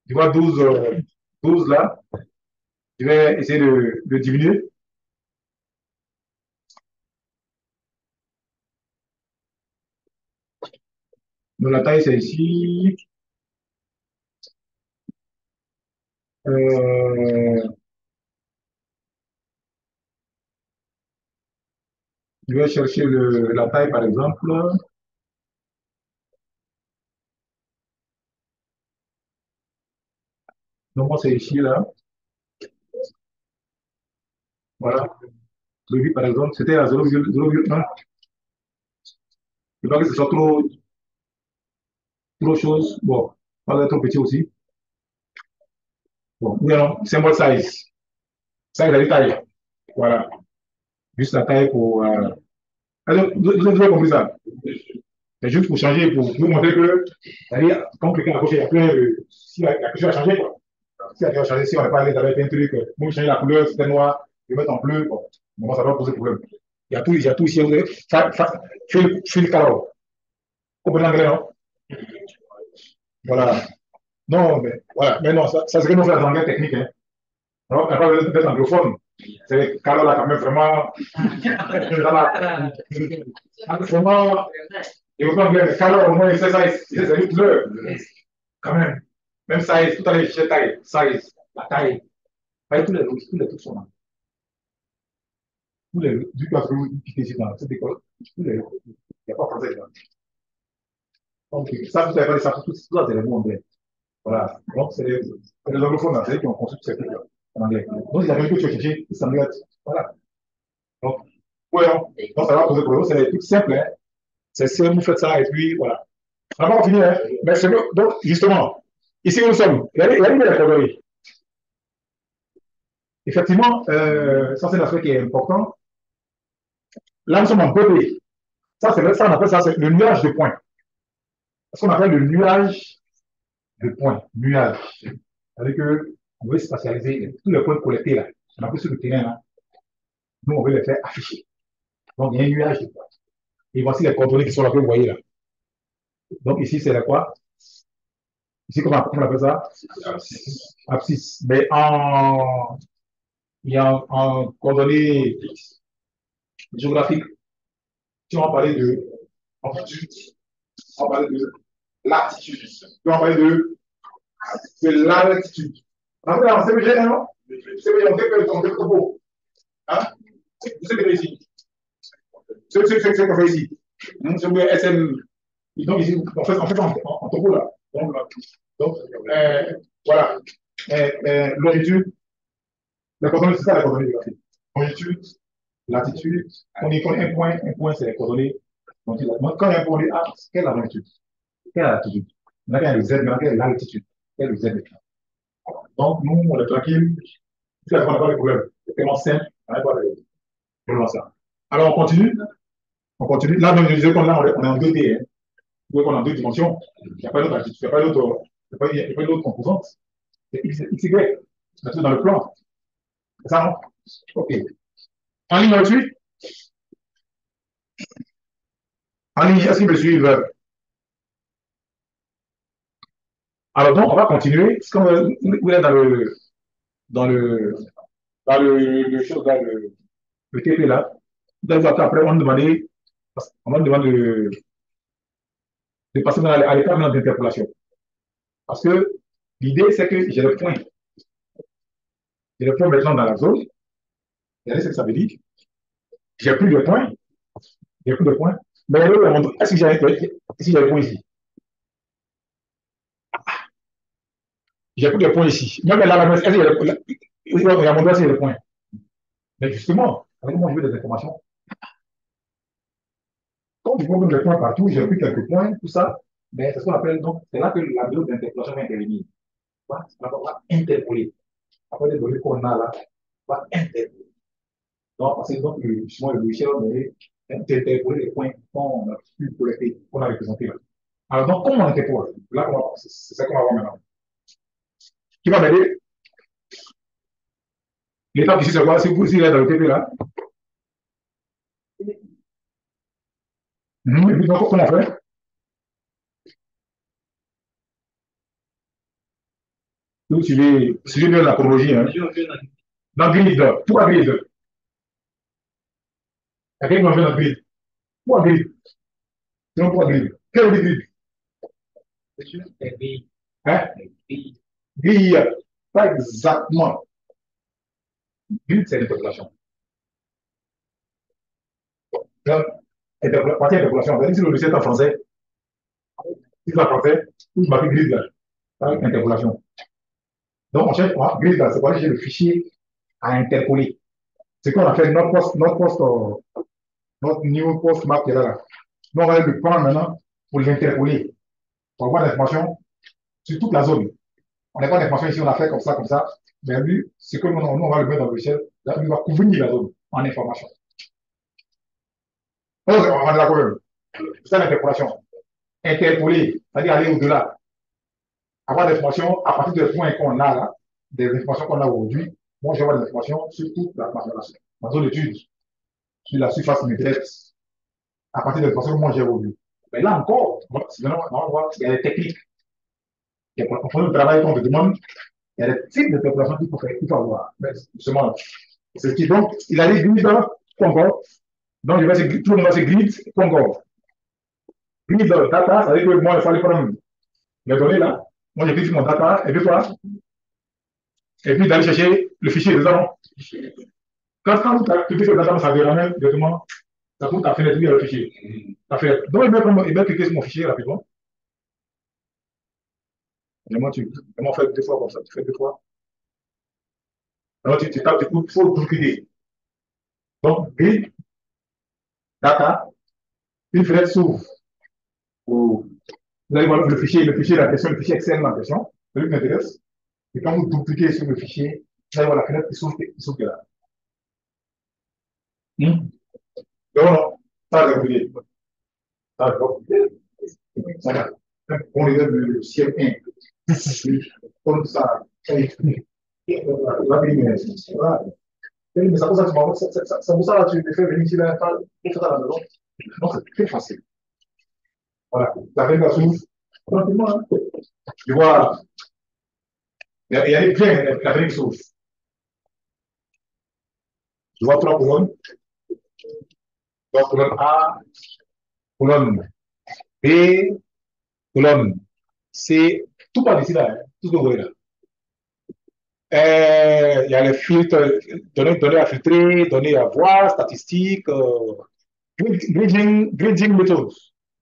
Je vois 12, euh, 12 là. Je vais essayer de, de diminuer. La taille, c'est ici. Euh, je vais chercher le, la taille, par exemple. Donc, c'est ici, là. Voilà. Le 8, par exemple, c'était à 0,1. Je vois que ce soit trop, trop chose. Bon, pas trop petit aussi. Bon, non, symbole size. Size la taille. Voilà. Juste la taille pour. Euh... Alors, vous avez compris ça? C'est juste pour changer, pour vous montrer que, c'est-à-dire, quand quelqu'un a coché, après, euh, si la, la a changé, quoi. Si la couleur a changé, si on n'a pas allé avec un truc, euh, moi, changer la couleur, c'était noir, je vais mettre en bleu, bon, bon, ça va poser problème. Il y a tout, il y a tout ici, vous avez, color. Vous comprenez l'anglais, non? Voilà. Non, mais voilà, mais non, ça, serait nous faire l'anglais technique. Hein. On n'a pas anglophone. C'est Carole là, quand même, vraiment. vraiment. Vous au moins, sait ça, sait une couleur. Quand même. Même size, tout à l'heure, je taille, size, la taille. Pas tous les tous les trucs sont là. Tous les, du école, tous les, a pas. Donc, ça, vous savez pas, ça, c'est le mot anglais. Voilà. Donc, c'est les, les anglophones, eux qui ont construit ces trucs-là en anglais. Donc, il y a quelque chose que tu as cherché, Voilà. Donc, non. Donc, ça va poser problème. C'est des trucs simples, hein. C'est si vous faites ça, et puis, voilà. On n'a pas fini, hein. Donc, justement, ici où nous sommes, il y a des catégories. Effectivement, euh, ça, c'est l'aspect qui est important. Là, nous sommes en BP. Ça, c'est ça, on appelle ça, le nuage de points. Ce qu'on appelle le nuage de points, nuage. C'est-à-dire que on veut spatialiser tous les points collectés là. On a pris sur le terrain là. Nous, on veut les faire afficher. Donc, il y a un nuage de points. Et voici les coordonnées qui sont là que vous voyez là. Donc, ici, c'est la quoi? Ici, comment, on appelle ça? Abscisse. Mais en, il y a en, coordonnées géographiques, si on va parler de on va parler de on va parler de, de latitude. En fait, c'est bien, non? C'est bien, on fait que on fait beau. Hein? Vous savez ici. C'est ce qu'on fait ici. C'est bien SM. Donc, ici, on fait, on fait en, en topo là. Donc, donc euh, voilà. Euh, euh, longitude. Les coordonnées, c'est ça les coordonnées géographiques. Longitude, latitude. On connaît un point. Un point, c'est les coordonnées. Donc, quand a ah, quelle est la longitude? Quelle est il y a le Z, maintenant, quelle est la latitude? Quelle est le Z? Donc, nous, on est tranquille. On n'a pas de problème, c'est tellement simple, on n'a pas de problème. Alors, on continue. On continue. Là, donc, je disais qu'on on est en 2D. Hein. Vous voyez qu'on a deux dimensions. Il n'y a pas d'autre, a d'autre, il n'y a pas d'autre composante. C'est x, x, y. C'est dans le plan. C'est ça, non? OK. En ligne ensuite. En ligne, est-ce qu'ils me suivent? Alors donc, on va continuer. Quand vous êtes dans le, dans le, dans le, le, dans le, le TP là, qu'après, on demande, on va demander de, de passer à l'étape d'interpolation. Parce que l'idée, c'est que j'ai le point. J'ai le point maintenant dans la zone. Regardez ce que ça veut dire? J'ai plus de points. J'ai plus de points. Mais est-ce que j'ai le point ici? J'ai plus de points ici. Même là, est-ce qu'il y a mon doigt, c'est le point. Mais justement, avec moi, je veux des informations. Comme je vois des points partout, j'ai pris quelques points, tout ça, mais c'est ce qu'on appelle donc, c'est là que la méthode d'interpolation va intervenir. On va interpoler. Après les données qu'on a là, on va interpoler. Donc, parce que donc, justement, le logiciel va interpoler les points qu'on a pu collecter, qu'on a représentés là. Alors, donc, comment on interpole? Là, c'est ça qu'on va voir maintenant. Qui va m'aider. L'étape ici, c'est quoi? Si vous dans le TP là. Mmh, et puis, donc, on fait? Vous suivez, suivez bien la chronologie. Hein. Dans grid, pourquoi grid Il y a quelqu'un qui dans grid. Pourquoi grid Sinon, pourquoi grid Quel est le grid Hein? Grille, pas exactement. Grid, c'est l'interpolation. Partie interpolation. Si le logiciel est en français, si c'est en français, je m'appelle grid là. Avec interpolation. Donc, on cherche, grid là, c'est quoi chercher le fichier à interpoler. C'est qu'on a fait notre poste, notre poste, euh, notre new post map qui là. là. Nous, on va le prendre maintenant pour l'interpoler. Pour avoir l'information sur toute la zone. On n'a pas d'information ici, on a fait comme ça, comme ça. Mais lui, c'est que nous, on va le mettre dans le logiciel. Là, lui va couvrir la zone en information. On est d'accord. C'est ça l'interpolation. Interpoler, c'est-à-dire aller au-delà. Avoir des informations à partir des points qu'on a là, des informations qu'on a aujourd'hui. Moi, j'ai des informations sur toute la, ma, ma zone d'étude, sur la surface maîtresse, à partir des informations que moi j'ai aujourd'hui. Mais là encore, on voit qu'il y a des techniques. En fonction du travail qu'on te demande, il y a des types d'interprétation qu'il faut faire, qu'il faut avoir. Mais justement, c'est ce qui, donc, il a dit grid Congo. Donc, je vais tout le monde va se grid Congo. Grid data, ça veut dire que moi, il fallait prendre les données là. Moi, j'ai sur mon data, et puis quoi? Et puis d'aller chercher le fichier des. Quand, quand tu sur le data, ça ramène directement, ça coûte ta fenêtre, le fichier. Ta fenêtre. Donc, il va, il va cliquer sur mon fichier rapidement. Moi, tu faire deux fois comme ça Tu fais deux fois. Alors, tu, tu tapes, du coup, il faut cliquer. Donc, une fenêtre s'ouvre. Vous allez voir le fichier, le fichier, la question, le fichier Excel en question, celui qui m'intéresse. Et quand vous dupliquez sur le fichier, vous allez voir la fenêtre qui s'ouvre là. Hmm? Donc, non, ça, oublié. Ça, oublié. Ça. On les aime le ciel 1 comme ça, ça explique la lumière. Voilà. Mais ça, ça, ça, ça, ça, ça, tu me fais venir ici là, pour faire à la maison. Non, c'est très facile. Voilà. La règle s'ouvre tranquillement. Hein. Tu vois, il y a des plein, la règle s'ouvre. Tu vois trois colonnes. Donc, colonne A, colonne B, colonne C, tout par ici là, hein, tout le là. Euh, il y a les filtres, données, à filtrer, données à voir, statistiques, euh, grading, grading méthode.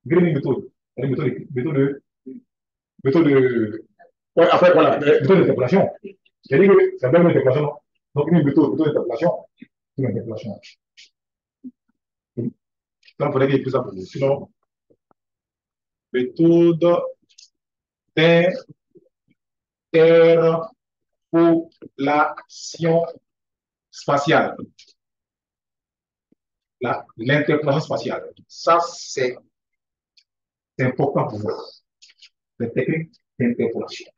Grading méthode. Méthode, méthode de. Méthode de. Ouais, après, voilà, méthode d'interpolation. C'est-à-dire que c'est une interpolation. Donc, une méthode, méthode d'interpolation. Une interpolation. Donc, il faudrait qu'il y plus ça pour vous. Sinon, méthode l'interpolation spatiale. L'interpolation spatiale. Ça, c'est C'est important pour vous. Les techniques d'interpolation.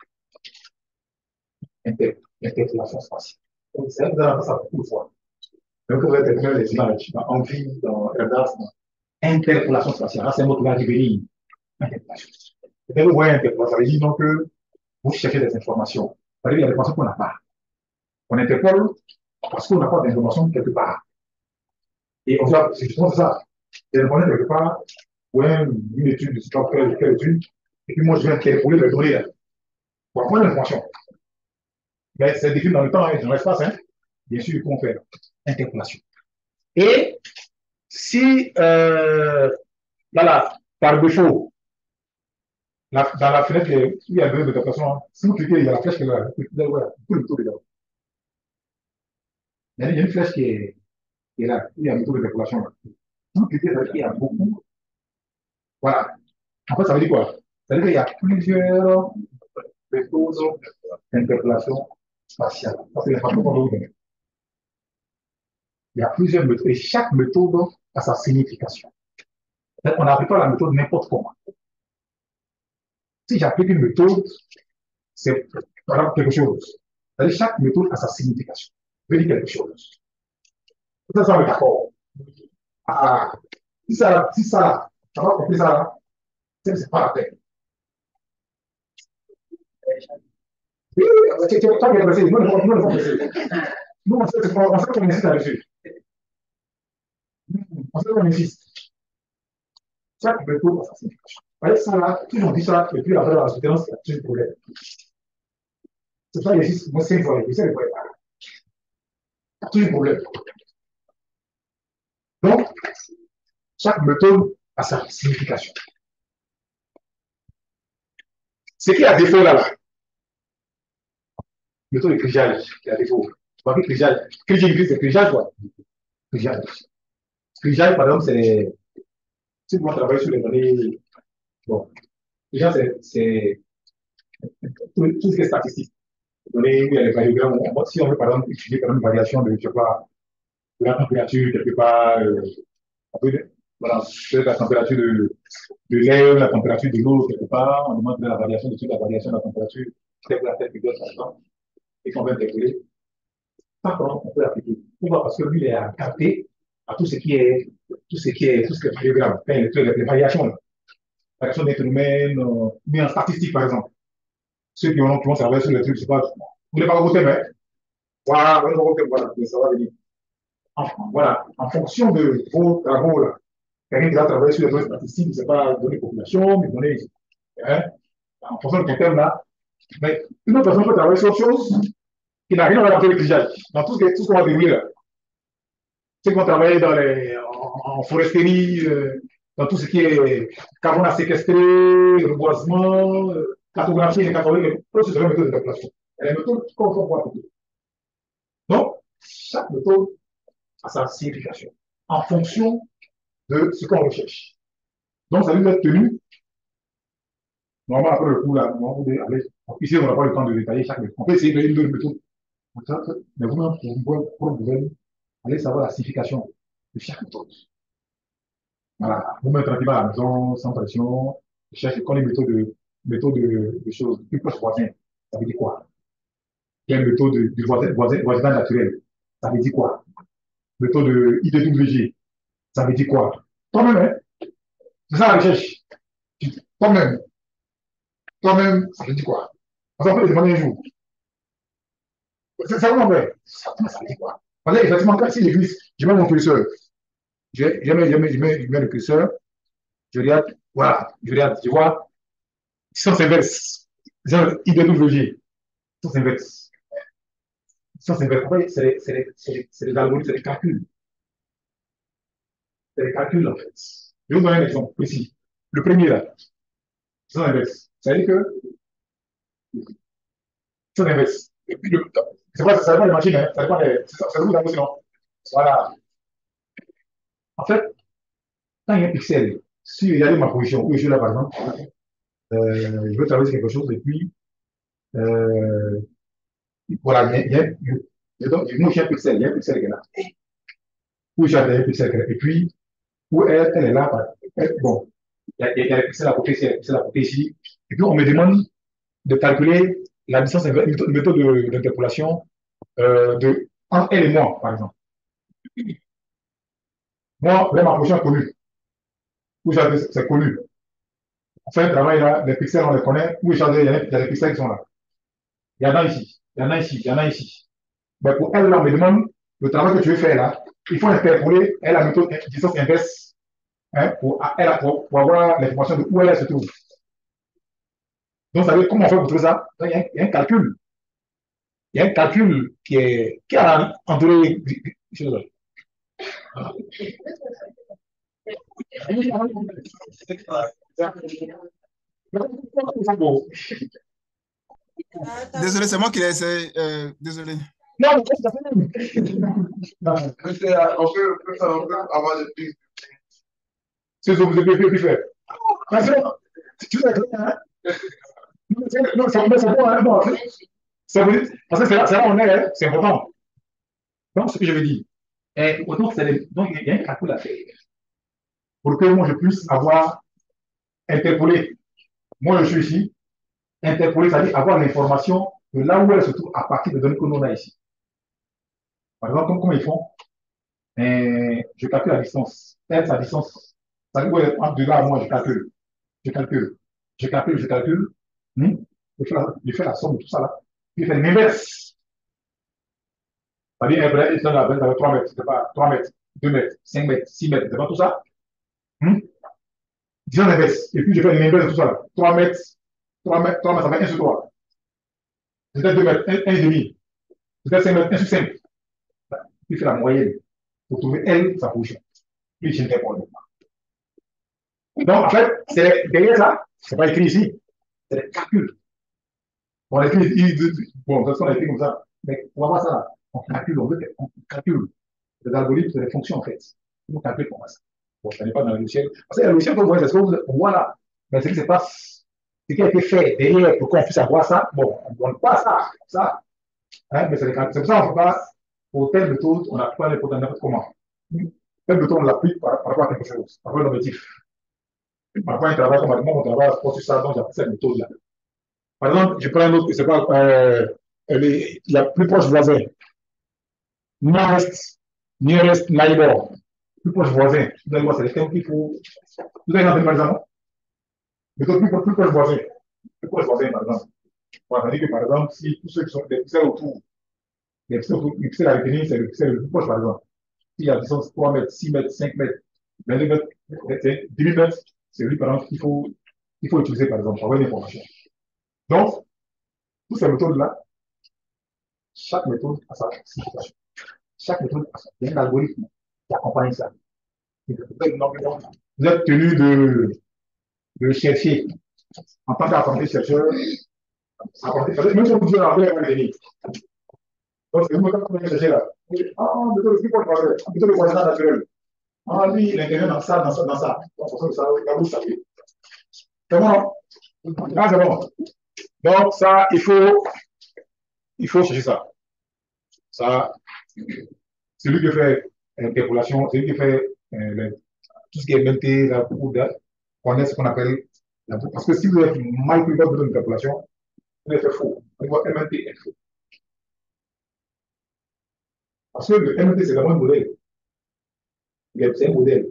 Inter, interpolation spatiale. C'est que vous avez ça fois. Donc, vous allez faire les images dans Envie, dans Erdas, interpolation spatiale. C'est un mot qui va revenir. Interpolation. Et vous voyez interpolation, ça veut dire que vous cherchez des informations. Ça veut dire qu'il y a des informations qu'on n'a pas. On interpelle parce qu'on n'a pas d'informations quelque part. Et on va, c'est justement ça. Des informations quelque part, ou une étude, ne sais pas quelle étude, et puis moi, je viens interpoler les données là, pour apprendre l'information. Mais c'est difficile dans le temps et dans l'espace, hein. Bien sûr, il faut faire interpolation. Et si, euh, là, par défaut, la, dans la fenêtre, il y a deux interprétations. Si vous cliquez, il y a la flèche qui est là. Le. Il y a une flèche qui est, là. Il y a un tour d'interpolation là. Si vous cliquez, qu'il y a beaucoup. Voilà. En fait, ça veut dire quoi? Ça veut dire qu'il y a plusieurs méthodes d'interpolation spatiale. Ça, c'est les façons qu'on vous donner. Il y a plusieurs méthodes et chaque méthode a sa signification. On n'applique pas la méthode n'importe comment. Si j'applique une méthode, c'est voilà quelque chose. Chaque méthode a sa signification. Veut quelque chose. Va être d'accord. Ah, si ça, si ça, ça va compris ça c'est pas la peine. Nous, on on sait qu'on insiste. Chaque méthode a sa signification. Vous voyez, ça là, on dit ça, et puis après la soutenance, il y a toujours un problème. C'est ça, il existe, moi, c'est une fois, je sais, il y a toujours problème. Donc, chaque méthode a sa signification. Ce qui a défaut là, là, méthode de crigeage qui a défaut. Tu vois que crigeage, crigeage, c'est crigeage, quoi. Crigeage. Crigeage, par exemple, c'est les. Si vous travaillez sur les données Bon, déjà, c'est tout, ce qui est statistique. Données où il y a les variogrammes, si on veut par exemple étudier par exemple une variation de, de la température quelque part, euh, voilà, la température de, de l'air, la température de l'eau quelque part, on demande la variation de toute la variation de la température, telle la par exemple, et qu'on va interpeller. Par contre, on peut l'appliquer. Pourquoi? Parce que lui, il est adapté à tout ce qui est, tout ce qui est, tout ce qui est variogramme, les, les, les variations. Là l'action d'être humain, euh, mais en statistique, par exemple. Ceux qui vont, qui travailler sur les trucs, je sais pas, vous voulez pas voter, mais? Voilà, voilà, ça va venir. En, voilà, en fonction de vos travaux, là, quelqu'un qui va travailler sur les données statistiques, c'est pas données population, mais données, hein, en fonction de thème là. Mais une autre personne peut travailler sur autre chose qui n'a rien à voir avec le grillage. Dans tout ce, tout ce qu'on va dérouler là. Ceux qui vont travailler dans les, en, en foresterie, euh, dans tout ce qui est carbone à séquestrer, reboisement, cartographie et cartographie, tout ce une méthode de déplacement. Elle est une méthode qu'on voir plutôt. Donc, chaque méthode a sa signification en fonction de ce qu'on recherche. Donc, ça doit être tenu. Normalement, après le coup, là, on ici, on n'a pas le temps de détailler chaque méthode. On peut essayer de une autre méthode. Mais vous-même, pour, pour vous, allez savoir la signification de chaque méthode. Voilà, vous mettez à la maison, sans pression, cherchez quoi les méthodes de, méthodes de, de choses plus proches voisin. Ça veut dire quoi? Quelle méthode de, de voisin, voisin, voisinage naturel? Ça veut dire quoi? Méthode de IDWG. Ça veut dire quoi? Toi-même, hein? C'est ça la recherche. Toi-même. Toi-même, ça veut dire quoi? On s'en peut demander un jour. C'est ça, vrai. Ça, ça veut dire quoi? Parce que, effectivement, quand si l'église, je mets mon curseur, je, je, le curseur, je regarde, voilà, je regarde, je vois, sens inverse, idéologie, sens inverse. Sens inverse, c'est des algorithmes, c'est des calculs. C'est des calculs, en fait. Je vous donner un exemple précis. Le premier, là, sens inverse. Ça veut dire que, sens inverse. C'est pas, ça dépend des machines, hein, ça dépend des, ça dépend non. Voilà. En fait, quand il y a un pixel, si il y a ma position, où je suis là par exemple, euh, je veux traverser quelque chose et puis, euh, voilà, il y a, un pixel, il y a un pixel qui est là. Où j'ai un pixel qui est là. Et puis, où elle, elle est là, elle, bon, il y a, des pixels à côté ici, des pixels à côté ici. Et puis, on me demande de calculer la distance, une méthode d'interpolation euh, de entre elle et moi, par exemple. Moi, là, ma position est connue. Où c'est connu. On fait un travail là, les pixels, on les connaît. Où il y, a, des pixels qui sont là. Il y en a ici, il y en a ici, il y en a ici. Mais pour elle, là, on me demande le travail que tu veux faire là, il faut interpoler elle, la méthode distance inverse hein, pour, elle, pour, avoir l'information de où elle se trouve. Donc, vous savez comment on fait pour trouver ça? Il y, a, il y, a, un calcul. Il y a un calcul qui, est, qui a entouré. Désolé, c'est moi qui l'ai essayé. Euh, désolé. Non, mais ça fait On peut, avoir des pistes. C'est ce que vous avez pu faire. Tu sais, hein? Non, c'est bon, hein? bon, parce que c'est là, là où on est, hein? c'est important. Donc, ce que je veux dire, et autant que donc il y a un calcul à faire pour que moi je puisse avoir interpolé. Moi je suis ici, interpolé, c'est-à-dire avoir l'information de là où elle se trouve à partir des données que nous a ici. Par exemple, comment ils font et Je calcule la distance. Elle, sa distance. Ça veut dire entre deux là, moi, je calcule. Je calcule. Je calcule, je calcule. Hmm? Je, fais la, somme de tout ça là. Je fais l'inverse. C'est-à-dire, un il avec 3 mètres, c'est pas 3 mètres, 2 mètres, 5 mètres, 6 mètres, c'est pas tout ça. Hmm? Disons l'inverse. Et puis je fais l'inverse de tout ça là. 3 mètres, 3 mètres, 3 mètres, ça fait 1 sur 3. C'était 2 mètres, 1, 1 demi. C'était 5 mètres, 1 sur 5 puis fait la moyenne pour trouver elle, sa position. Puis je ne réponds pas. Donc, en fait, c'est derrière ça, c'est pas écrit ici, c'est le calcul. On écrit, bon, façon, on écrit comme ça, mais on va voir ça là. On calcule, on, on calcule. Les algorithmes, c'est des fonctions en fait. On calcule comment ça. Bon, ça n'est pas dans le logiciel. Parce que le logiciel, vous voyez, c'est ce qu'on voit là. Mais ce qui se passe, ce qui a été fait derrière pour qu'on puisse avoir ça, bon, on ne donne pas ça, ça. Hein, mais c'est pour ça qu'on ne pas pour telle méthode, on n'a pas les n'importe comment. Telle méthode, on l'applique par, par rapport à quelque chose, par rapport à l'objectif. Par rapport à un travail comme moi, on travaille sur ça, donc j'applique cette méthode-là. Par exemple, je prends un autre, c'est pas, euh, est, la plus proche voisin. Nearest, nearest neighbor. Plus proche voisin. Voir, c'est quelqu'un qu'il faut. Vous avez entendu par exemple? Méthode plus, plus proche voisin. Plus proche voisin, par exemple. On va dire que, par exemple, si tous ceux qui sont des autour, les pixels à retenir, c'est le pixel le plus proche, par exemple. S'il y a distance 3 mètres, 6 mètres, 5 mètres, 22 mètres, 10 mètres, c'est lui, par exemple, qu'il faut, qu'il faut utiliser, par exemple, pour avoir une information. Donc, toutes ces méthodes-là, chaque méthode a sa signification. Chaque méthode. Il y a un algorithme qui accompagne ça. Vous êtes tenu de, de chercher en tant qu'apprenti chercheur, même si dites en anglais, donc, là. Ah, aussi pour le croissance naturelle. Ah, lui, il dans ça, dans ça, dans ça. La bon? Ah, c'est bon. Donc, ça, il faut, il faut chercher ça. Ça, c'est lui qui fait l'interpolation, c'est lui qui fait euh, tout ce qui est MLT, la poudre, connaît ce qu'on appelle la Parce que si vous êtes mal pris votre interpolation, vous êtes faux. MLT est faux. Parce que le MT, c'est vraiment un modèle. C'est un modèle.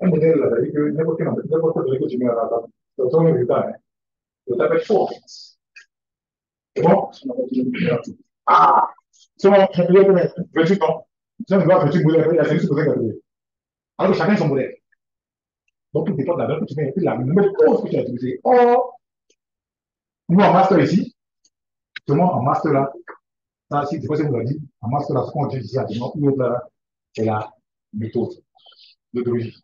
Un modèle, là, c'est-à-dire que n'importe quel modèle que tu mets à la table, c'est ton résultat. Hein. Le taper fort. C'est bon? Ah! C'est bon, je vais 28 ans. Si on voit 28 modèles, a 5 modèles à trouver. Alors chacun son modèle. Donc, tout dépend de la même que tu mets, et la méthode que tu as utilisée. Or, nous, en master ici, seulement en master là, ça, si, c'est pas ce vous l'a dit, en master, ce qu'on utilise ici à Dinan, ou là, c'est la méthode, l'autorologie.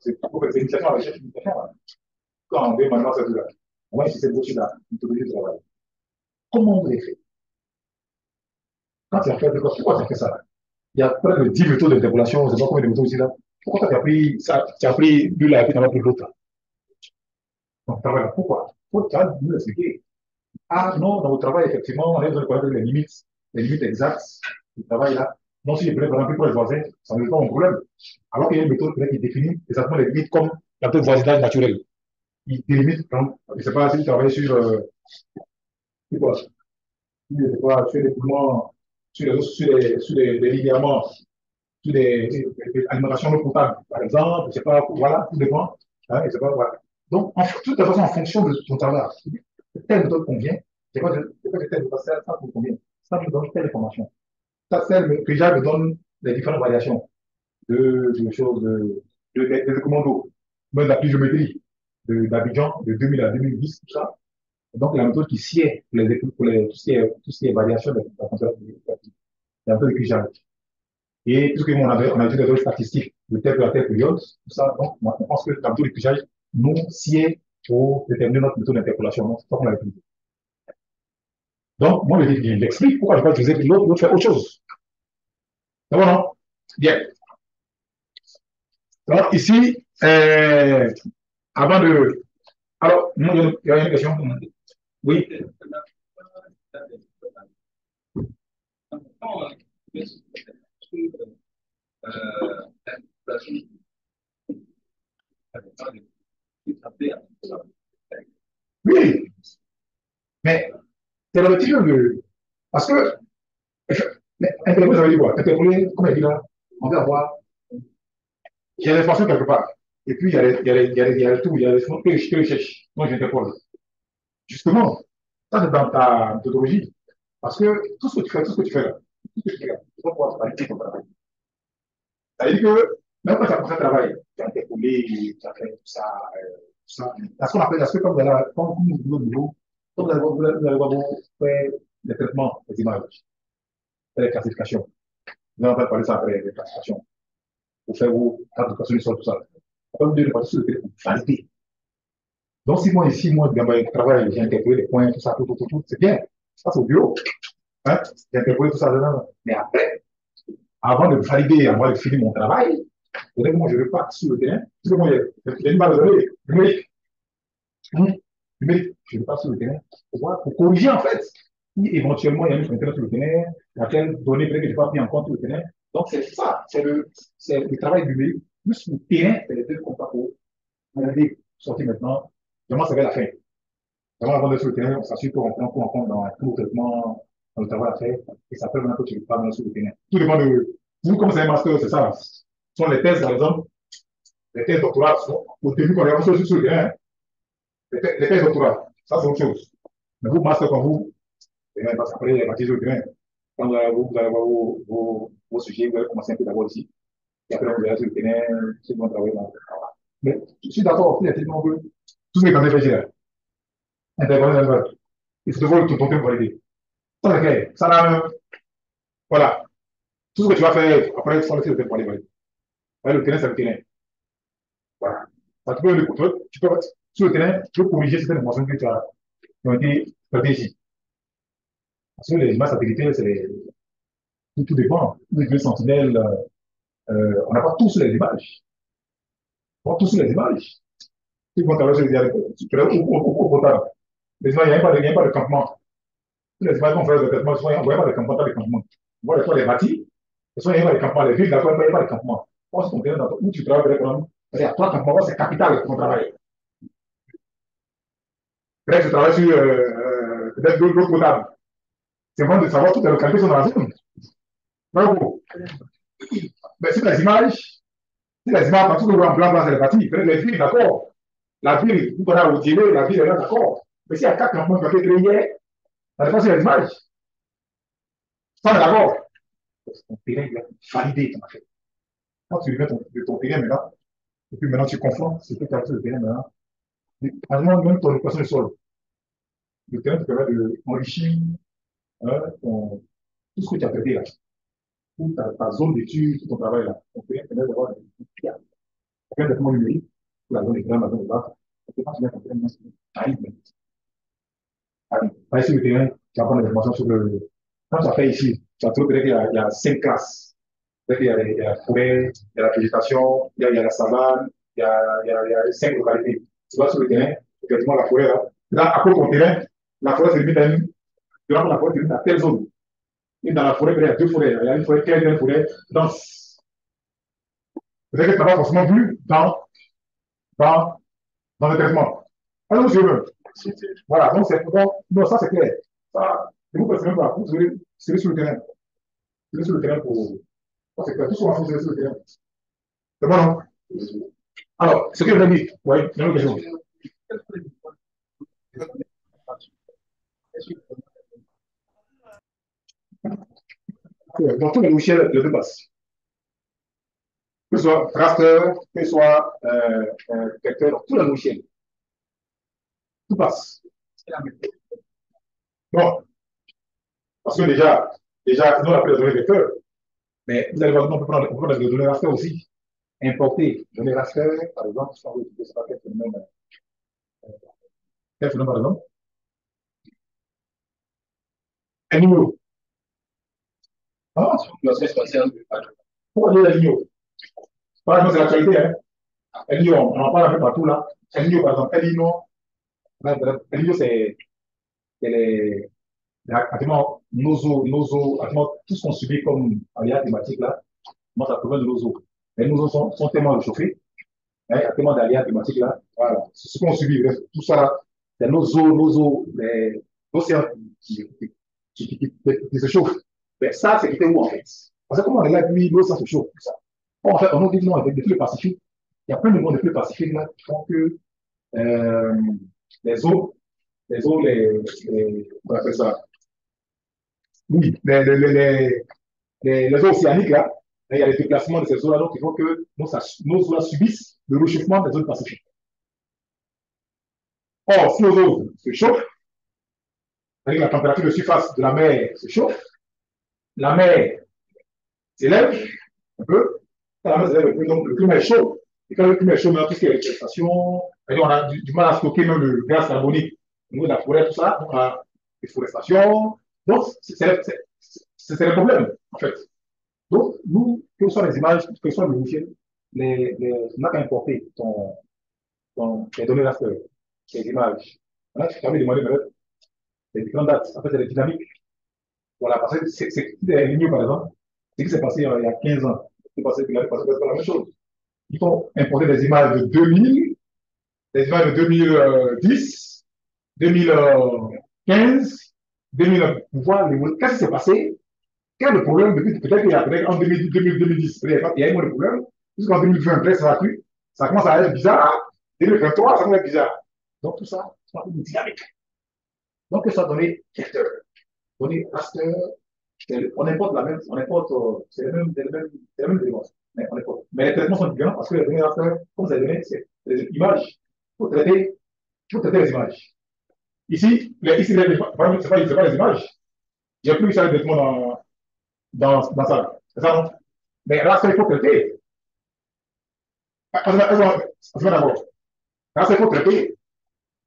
C'est une question à recherche, une. Quand on veut maintenant cette là, on va essayer de la méthodologie de travail. Comment l'avez fait? Quand tu as fait, pourquoi tu as fait ça Il y a près de 10 méthodes d'interpolation, je ne sais pas combien de méthodes ici là. Pourquoi tu as pris ça Tu as pris lui là et puis tu as pris l'autre Donc, pourquoi? Pourquoi tu as nous expliquer ah non, dans votre travail, effectivement, on est dans le les limites, les limites exactes du travail là. Donc, si je prenais par exemple pour les voisins, ça ne pas mon problème. Alors qu'il y a une méthode qui définit exactement les limites comme la méthode voisinage naturel. Il délimite, je ne sais pas si vous travaillez sur, euh, quoi, sur, sur les poumons, sur les, sur les, sur les, les ligaments, sur les, alimentations non potables, par exemple, je sais pas, voilà, tout dépend. Hein, je pas, voilà. Donc, en, de toute façon, en fonction de ton travail, telle méthode convient, c'est pas de telle méthode, ça, ça vous convient. Ça me donne telle information. Ça, celle que j'ai me donne les différentes variations de, de choses, de, de, de, de commandos, même de la pluviométrie, d'Abidjan, de, 2000 à 2010, tout ça. Donc, la méthode qui sied pour, les, pour les, tout, ce qui est, tout ce qui variation de la température la. Et qu'on avait, on a vu des données statistiques de telle à telle période, tout ça. Donc, je pense que la méthode de nous sied pour déterminer notre méthode d'interpolation. Donc, c'est qu'on a utilisé. Donc, moi, je l'explique pourquoi je vais utiliser l'autre, l'autre fait autre chose. C'est non? Bien. Donc, ici, euh, avant de. Alors, il y a une question. Oui. Oui. Mais c'est le tir de. Parce que. Mais interpréter, ça veut dire quoi? Interpréter, comme elle dit là, on veut avoir. Il y a l'information quelque part. Et puis, il y a il il y a les tout, il y a les choses que je, cherche. Moi, j'interpose. Justement, ça, c'est dans ta méthodologie. Parce que tout ce que tu fais, tout ce que tu fais là, tout ce que tu fais là, tu vas pouvoir valider ton travail. C'est-à-dire que, même quand tu as commencé à travailler, tu as interpolé, tu as fait tout ça, euh, tout ça. Parce qu'on appelle, parce que comme vous allez, comme vous au niveau, comme vous allez, vous allez, vous allez vous faire des traitements des images, faire les classifications. Nous allons parler ça après, les classifications. Pour faire vos classifications tout ça. Après, vous devez passer sur le téléphone, valider. Donc, si moi, ici, moi, mon travail, j'ai interprété les points, tout ça, tout, tout, tout, tout c'est bien. Ça, c'est au bureau. Hein? J'ai interprété tout ça, mais après, avant de valider, avant de finir mon travail, peut-être que moi, je ne vais pas sur le terrain. Parce que moi, il y a une balle de numérique. Numérique. Je vais pas sur le terrain pour, pour corriger, en fait. Si éventuellement, il y a une frontière sur le terrain, laquelle donnée peut-être que je n'ai pas pris en compte sur le terrain. Donc, c'est ça. C'est le, c'est le travail numérique. Plus le terrain, c'est les deux qu'on va pour regarder, sortir maintenant. Vraiment, ça va la fin? Vraiment, avant de sur le terrain, on s'assure qu'on prend en compte dans tout le traitement, dans le travail à faire. Et ça peut maintenant que tu ne pas sur le terrain. Tout dépend de, vous, comme c'est un master, c'est ça. Ce sont les thèses, par exemple. Les thèses doctorales sont au début qu'on est sur le terrain. Les, thèses, les doctorales, ça c'est autre chose. Mais vous, master comme vous, et même parce qu'après, le terrain. Quand vous allez, avoir vos, sujets, vous allez commencer un peu d'abord ici. Et après, vous allez sur le terrain, si vous travaillez dans le travail. Mais je suis d'accord, il y tellement de devoir tout ton temps valider. Ça, c'est clair. Ça, là, voilà. Tout ce que tu vas faire après, vas laisser le pour aller valider. Le terrain, c'est le terrain. Voilà. Ça, tu peux le tu peux, sur le terrain, tu peux corriger certaines informations que tu as, qui ont été ici. Parce que les images satellites, c'est tout, tout dépend. Les deux sentinelles, euh, on n'a pas tous les images. Pas tous les images. Si vous traversez les dialectes, au potable. Les images, il n'y pas de, campement. Les images qu'on fait de traitement, il n'y a pas de campement, pas de campement. On voit les fois les bâtis, il n'y pas de campement. Les villes, d'accord, il pas de campement. Moi, c'est ton terrain où tu travailles. Il y a trois campements, c'est capital ton travail. Peut-être tu sur euh, peut-être d'autres potables. C'est bon de savoir toutes les localités sont dans la zone. Bravo. Mais si les images, si les images, partout où on c'est les bâtis, peut-être les villes, d'accord. La ville, vous prenez à Outiéré, la ville est là, d'accord. Mais s'il y a quatre campements qui ont été créés hier, ça dépend sur les images. Ça, est d'accord. Ton terrain, il est validé, ton affaire. Quand tu mets ton, ton terrain maintenant, et puis maintenant tu confonds, c'est que tu as le terrain maintenant. Maintenant, même ton équation du sol. Le terrain te permet d'enrichir hein, ton, tout ce que tu as fait là. Ta, ta zone d'étude, tout ton travail là. Ton terrain permet d'avoir des pierres. Aucun traitement numérique la zone écran, la zone basse. C'est pas si bien compris, mais arrive. Allez, sur le terrain, tu vas prendre des informations sur le. Quand as fait ici, tu as trouvé qu'il y, a, il y a cinq classes. Il y, a, il y a la forêt, il y a la végétation, il y a, il y a la savane, il y a, il y a, il y a cinq localités. Tu vas sur le terrain, effectivement, la forêt là. Là, à côté de terrain, la forêt se limite à une. Vas la forêt se limite à telle zone. Et dans la forêt, il y a deux forêts. Il y a une forêt claire une forêt dense. Peut-être que tu n'as pas forcément vu dans, dans, dans le traitement. Alors, monsieur, voilà, donc c'est bon. Non, ça c'est clair. Ça, vous personnellement, voilà, vous serez, sur le terrain. Vous serez sur le terrain pour. Ça c'est clair. Tout souvent, vous serez sur le terrain. C'est bon, non? Alors, ce que je veux dire, oui, c'est une question. Dans tous les logiciels de deux passes, que ce soit raster, que ce soit euh, euh, vecteur, dans tous les logiciels, tout passe. Bon, parce que déjà, déjà, nous on appelle les données vecteurs, mais vous allez voir, on peut prendre, on peut prendre les données raster aussi. Importer, données raster, par exemple, veut utiliser ça, quel phénomène, euh, quel phénomène, par exemple, numéro. Ah, pourquoi dire un Par exemple, c'est l'actualité, hein. El Niño, on en parle un peu partout là. El Niño, par exemple, El Niño, El Niño, c'est c'est les, pratiquement nos eaux, nos eaux, pratiquement tout ce qu'on subit comme aléa climatique là, moi ça provient de nos eaux. Mais nos eaux sont, sont tellement réchauffées, hein, y a tellement d'aléas climatiques là, voilà. C'est ce qu'on subit, bref, tout ça là, c'est nos eaux, nos eaux, les océans qui, qui, qui, qui, qui, qui se chauffent. Mais ça, c'est quitté où en fait? Parce que comment on là, puis l'eau, ça se chauffe, tout ça. En fait, on nous dit non, avec depuis le Pacifique, il y a plein de mondes depuis le Pacifique là qui font que euh, les eaux, les eaux, les, les, on appelle ça, oui, les, les, les, les, eaux océaniques là, il y a les déplacements de ces eaux là, donc il faut que nos, nos eaux là subissent le réchauffement des zones pacifiques. Or, si nos eaux se chauffent, avec la température de surface de la mer se chauffe, la mer s'élève un peu, peu, donc le climat est chaud. Et quand le climat est chaud, maintenant, tout ce qui est on a du, mal à stocker même le gaz carbonique au la forêt, tout ça, on a déforestation. Donc, c'est le problème, en fait. Donc, nous, que ce soit les images, que ce soit le logiciel, les, les, on n'a qu'à importer ton, ton, les données raster, les images? Là, tu permets de demander les différentes dates. En fait, c'est les dynamiques. Voilà, parce que c'est lignes, par exemple, ce qui s'est passé il y a 15 ans, c'est passé, il passé la même chose. Il faut importer des images de 2000, des images de 2010, 2015, 2000, pour voir qu'est-ce qui s'est passé, quel est le problème depuis, peut-être qu'il y a peut-être en 2010, 2010, il y a eu moins de problème, jusqu'en 2023, ça va plus, ça commence à être bizarre, 2023, ça commence à être bizarre. Donc tout ça, c'est une dynamique. Donc, que ça donné vecteur, donné raster, on importe la même, on importe, c'est le même, c'est le même, c'est le même. Mais, on importe. mais les traitements sont différents parce que les données raster, comme c'est donné, c'est des images. Il faut traiter, faut traiter les images. Ici, les, ici, les, c'est pas, pas les images. J'ai plus ça directement dans, dans, dans ça. C'est ça, non? Mais raster, il faut traiter. C'est d'abord. Raster, il faut traiter.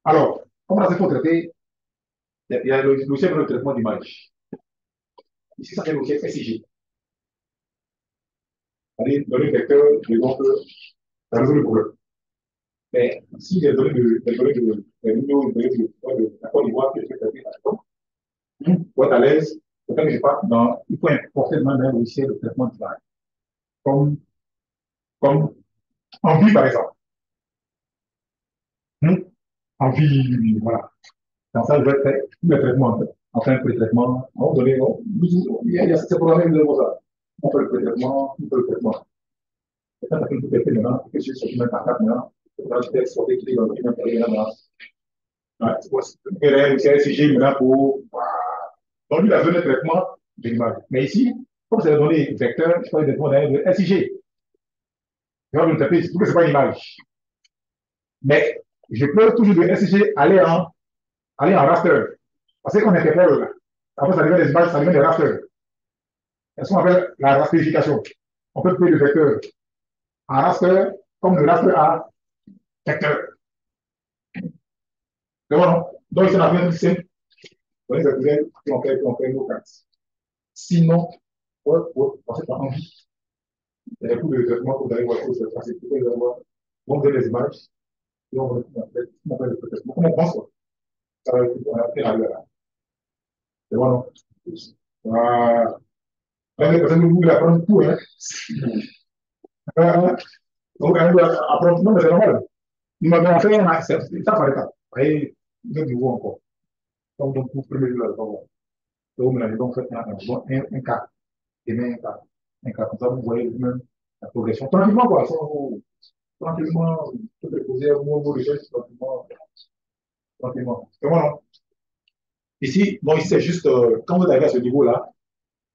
Alors, comment raster, il faut traiter? Il y a le pour le traitement d'image. Ici, ça c'est le logiciel SIG. Allez, donner vecteur, je donc, ça résout le problème. Mais si les données de, les de, les de données de, de la Côte d'Ivoire, que je vais traiter, par exemple, pour être à l'aise, quand je pas dans, il faut importer un logiciel de traitement d'image. Comme, comme, Envie, par exemple. Envie, voilà. Dans ça, je vais faire tous les traitements, en fait. Enfin, pour les traitements, on donner, il y a, ces programmes de ça. On fait le traitement, on fait le traitement. Et quand tu as le traitement maintenant, je suis sur le par quatre maintenant, tu vas te exporter tout les dans le document qui est là-dedans. Ouais, c'est c'est SIG maintenant pour, donc il a donné le traitement de l'image. Mais ici, comme c'est la donnée vecteur, je parle directement d'un SIG. Je vais me taper, pour que ce n'est pas une image. Mais je peux toujours de SIG aller en aller en raster. Parce qu'on là. Après, ça devient des images, ça rasters. C'est ce qu'on appelle la rasterification. On peut créer le vecteur en raster comme le raster à vecteur. C'est bon, Donc, c'est la même simple. Vous voyez, on on fait nos cartes. Sinon, ouais, ouais, on envie. Il y a beaucoup de pour aller voir vous allez on fait les images, on. Comment on pense, ça va être vous voulez apprendre tout, hein. Euh, Donc, on fait un c'est étape par étape. Voyez, vous êtes nouveau encore. Donc, pour premier donc, fait un, un, un, cas. Un cas. Un cas. Ça, vous-même la progression. Tranquillement, tranquillement, tout est posé, tranquillement. Tranquillement. C'est bon, non? Ici, bon, c'est juste, euh, quand vous arrivez à ce niveau-là,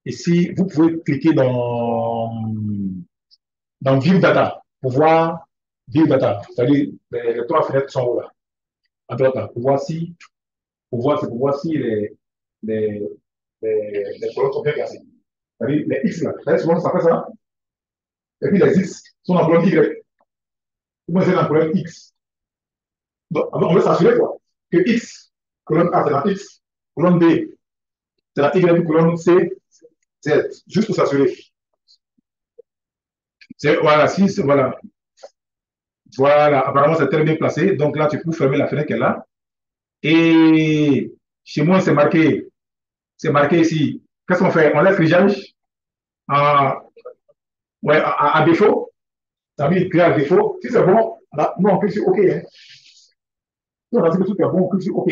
ici, vous pouvez cliquer dans, dans View Data pour voir View Data. C'est-à-dire, les, les trois fenêtres sont là. Droite, là, pour voir si, pour voir, pour voir si les, les, les, colonnes sont bien classées. C'est-à-dire, les X là. C'est-à-dire, souvent, ça fait ça. Et puis, les X sont en colonne Y. Moi, c'est dans colonne X. Donc, on veut s'assurer, quoi, que X, colonne A, c'est la X, colonne B, c'est la Y, colonne C. Juste pour s'assurer. Voilà, si, c'est- voilà. Voilà, apparemment, c'est très bien placé. Donc là, tu peux fermer la fenêtre qu'elle là. Et chez moi, c'est marqué, c'est marqué ici. Qu'est-ce qu'on fait? On laisse l'usage à, à- à défaut. Ça veut dire créer à défaut. Si c'est bon, là, nous, on clique sur OK. Hein. Si on a dit que tout est bon, on clique sur OK.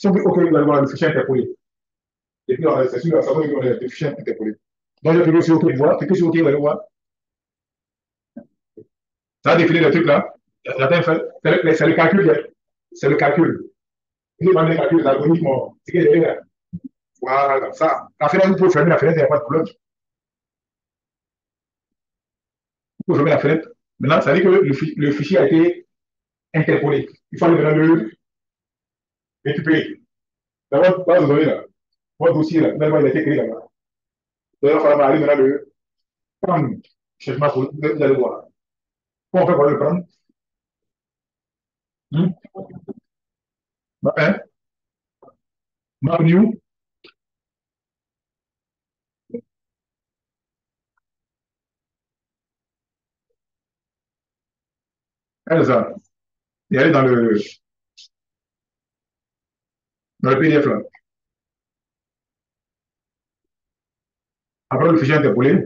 Clique OK, vous allez voir le fichier interpolé. Et puis, c'est sûr, ça va vous le fichier interpolé. Donc, je clique sur OK, voilà. Cliquez sur OK, vous allez voir. Ça a défini le truc là. La C'est le, c'est calcul. C'est le calcul. Vous demandez le calcul, l'algorithme, c'est qu'il est là. Voilà, ça. La fenêtre, vous pouvez fermer la fenêtre, il n'y a pas de problème. Vous pouvez fermer la fenêtre. Maintenant, ça veut dire que le, fi- le fichier a été interpolé. Il aller maintenant le récupérer. Dans votre base de données, là, votre dossier, là, finalement, il a été créé là-bas. Donc, il va le prendre. Changement pour vous allez voir. Comment on fait le prendre? Hmm? Map new? Elle, ça. Et elle est dans le, dans le PDF là. Après le fichier interpolé,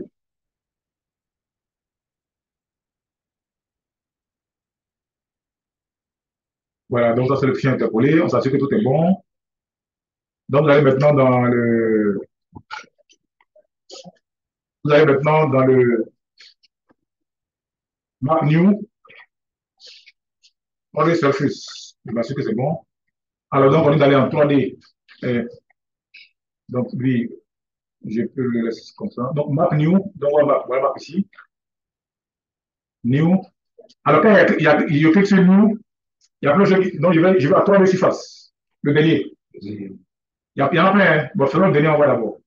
voilà, donc ça c'est le fichier interpolé, on s'assure que tout est bon. Donc vous allez maintenant dans le, vous allez maintenant dans le map new, on est surface. Je m'assure que c'est bon. Alors donc on est allé en 3D. Euh, donc lui, je peux le laisser comme ça. Donc map new, donc on va, on map ici. New. Alors quand il y a, il y a, je sur new, il y a plein de choses. Donc je vais, je vais à 3D surface. Le dernier. Il y, a, il y en a plein. Hein. Bon, selon le dernier, on va d'abord.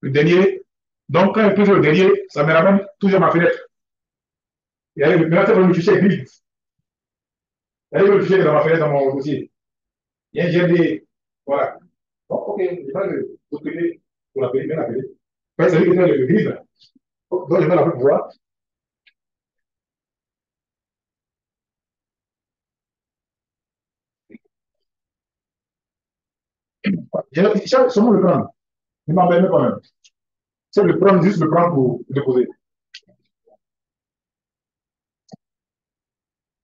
Le dernier. Donc, quand je clique sur le dernier, ça me ramène toujours ma fenêtre. Et allez, maintenant, c'est le fichier grid. Allez, le fichier dans ma fenêtre dans mon dossier. Il y a un GMD. Voilà. Bon, ok, je vais le côté pour l'appeler, bien l'appeler. Ouais, c'est lui qui fait le grid. là. Donc, je vais l'appeler pour voir. Je vais seulement le prendre. Il m'en met quand même. C'est le prendre, juste le prendre pour déposer. Il y a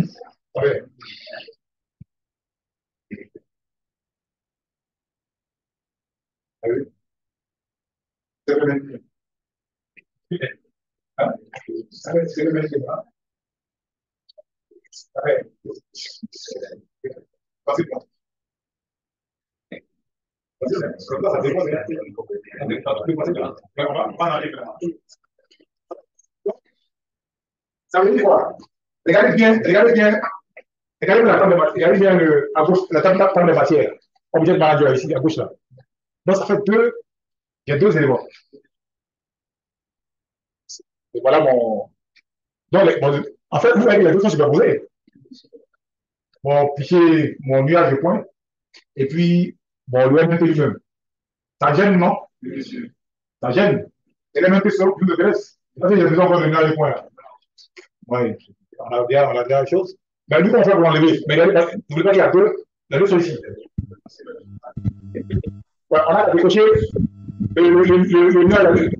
vous voulez. Hmm? Ouais. Ah oui. C'est le même. Hein? C'est le- c'est le même débat. Ouais. Vas-y, prends. Vas-y, mais comme ça, ça dépend, mais- Mais on va- on va en arriver là. Ça veut dire quoi? Regardez bien, regardez bien, regardez bien la table de matière, regardez bien le, à gauche, la table, table de matière. Objet manager ici, à gauche là. Donc, ça fait deux, il y a deux éléments. Et voilà mon. Donc, les- mon- en fait, vous avez les deux sont superposés. Mon fichier, mon nuage de points, et puis mon UMT lui-même. Ça gêne, non? Ça gêne. Et les MT sur plus de Grèce. Ça, c'est j'ai besoin de nuage de points. là. On a bien, on a bien la chose. Mais nous, on fait pour l'enlever. Mais il y a- n'oubliez pas qu'il y a deux, les deux sont ici. Ouais, on a décoché le,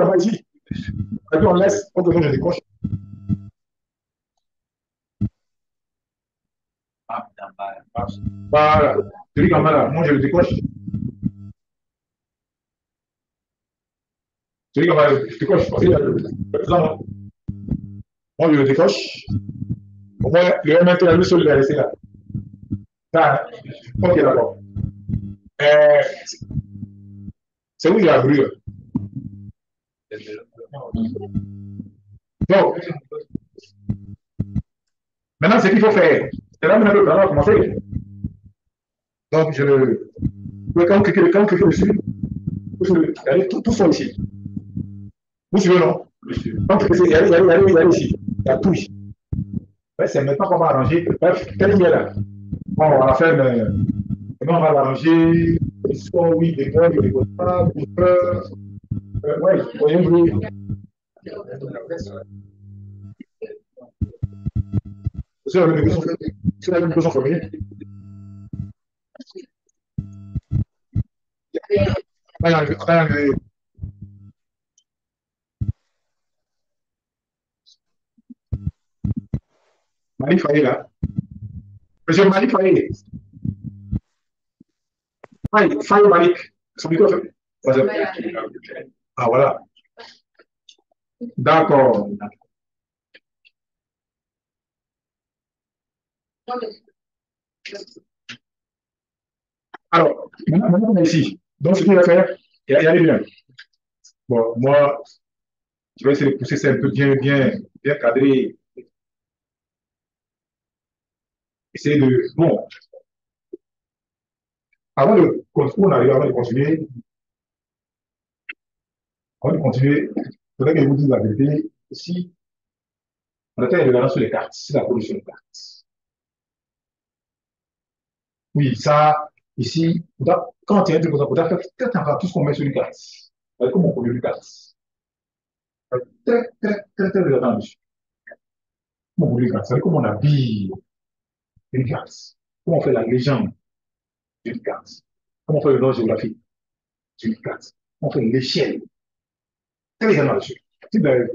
en bas ici. Et puis on laisse, chose, je décoche. Voilà. Celui qui en bas là, moi je le décoche. Celui qui en bas, je y moi. Je le décoche. Au moins, le MNT, lui seul, il est resté là. Ça, ok, d'accord. Euh, c'est où il y a la brûle? Donc, maintenant, ce qu'il faut faire, c'est là maintenant que le travail va commencer. Donc, je le. Quand vous cliquez quand vous cliquez dessus, vous regardez, tout, tout sont ici. Vous suivez, non? Il y a ici. Il y a tout ici. Ouais, c'est maintenant qu'on va arranger. Bref, qu'il est là? Bon, on va faire. euh, Maintenant, on va l'arranger. Soit oui, des points, des points, des. Euh, ouais, voyez, oui. C'est la même question. C'est la même question Malik Faye là. Monsieur Malik Faye. Faye, Faye Malik. Son micro fait. Ah voilà. D'accord. Alors, maintenant, on est ici. Donc, ce qu'il va faire, il y a les bien. Bon, moi, je vais essayer de pousser ça un peu bien, bien, bien cadré. Essayer de. Bon. Avant de, on arrive, avant de continuer, avant de continuer, il faudrait que je vous dise la vérité. Si on était regardant sur les cartes, si la sur les cartes. Oui, ça, ici, quand il y a un truc comme ça, on doit faire très attention à tout ce qu'on met sur une carte. Avec comment on produit une carte. Très, très, très, très regardant dessus. Comment on produit une carte. C'est comment on habille une carte. Comment on fait la légende d'une carte. Comment on fait le nom géographique d'une carte. Comment on fait l'échelle? Très regardant dessus. Si ben,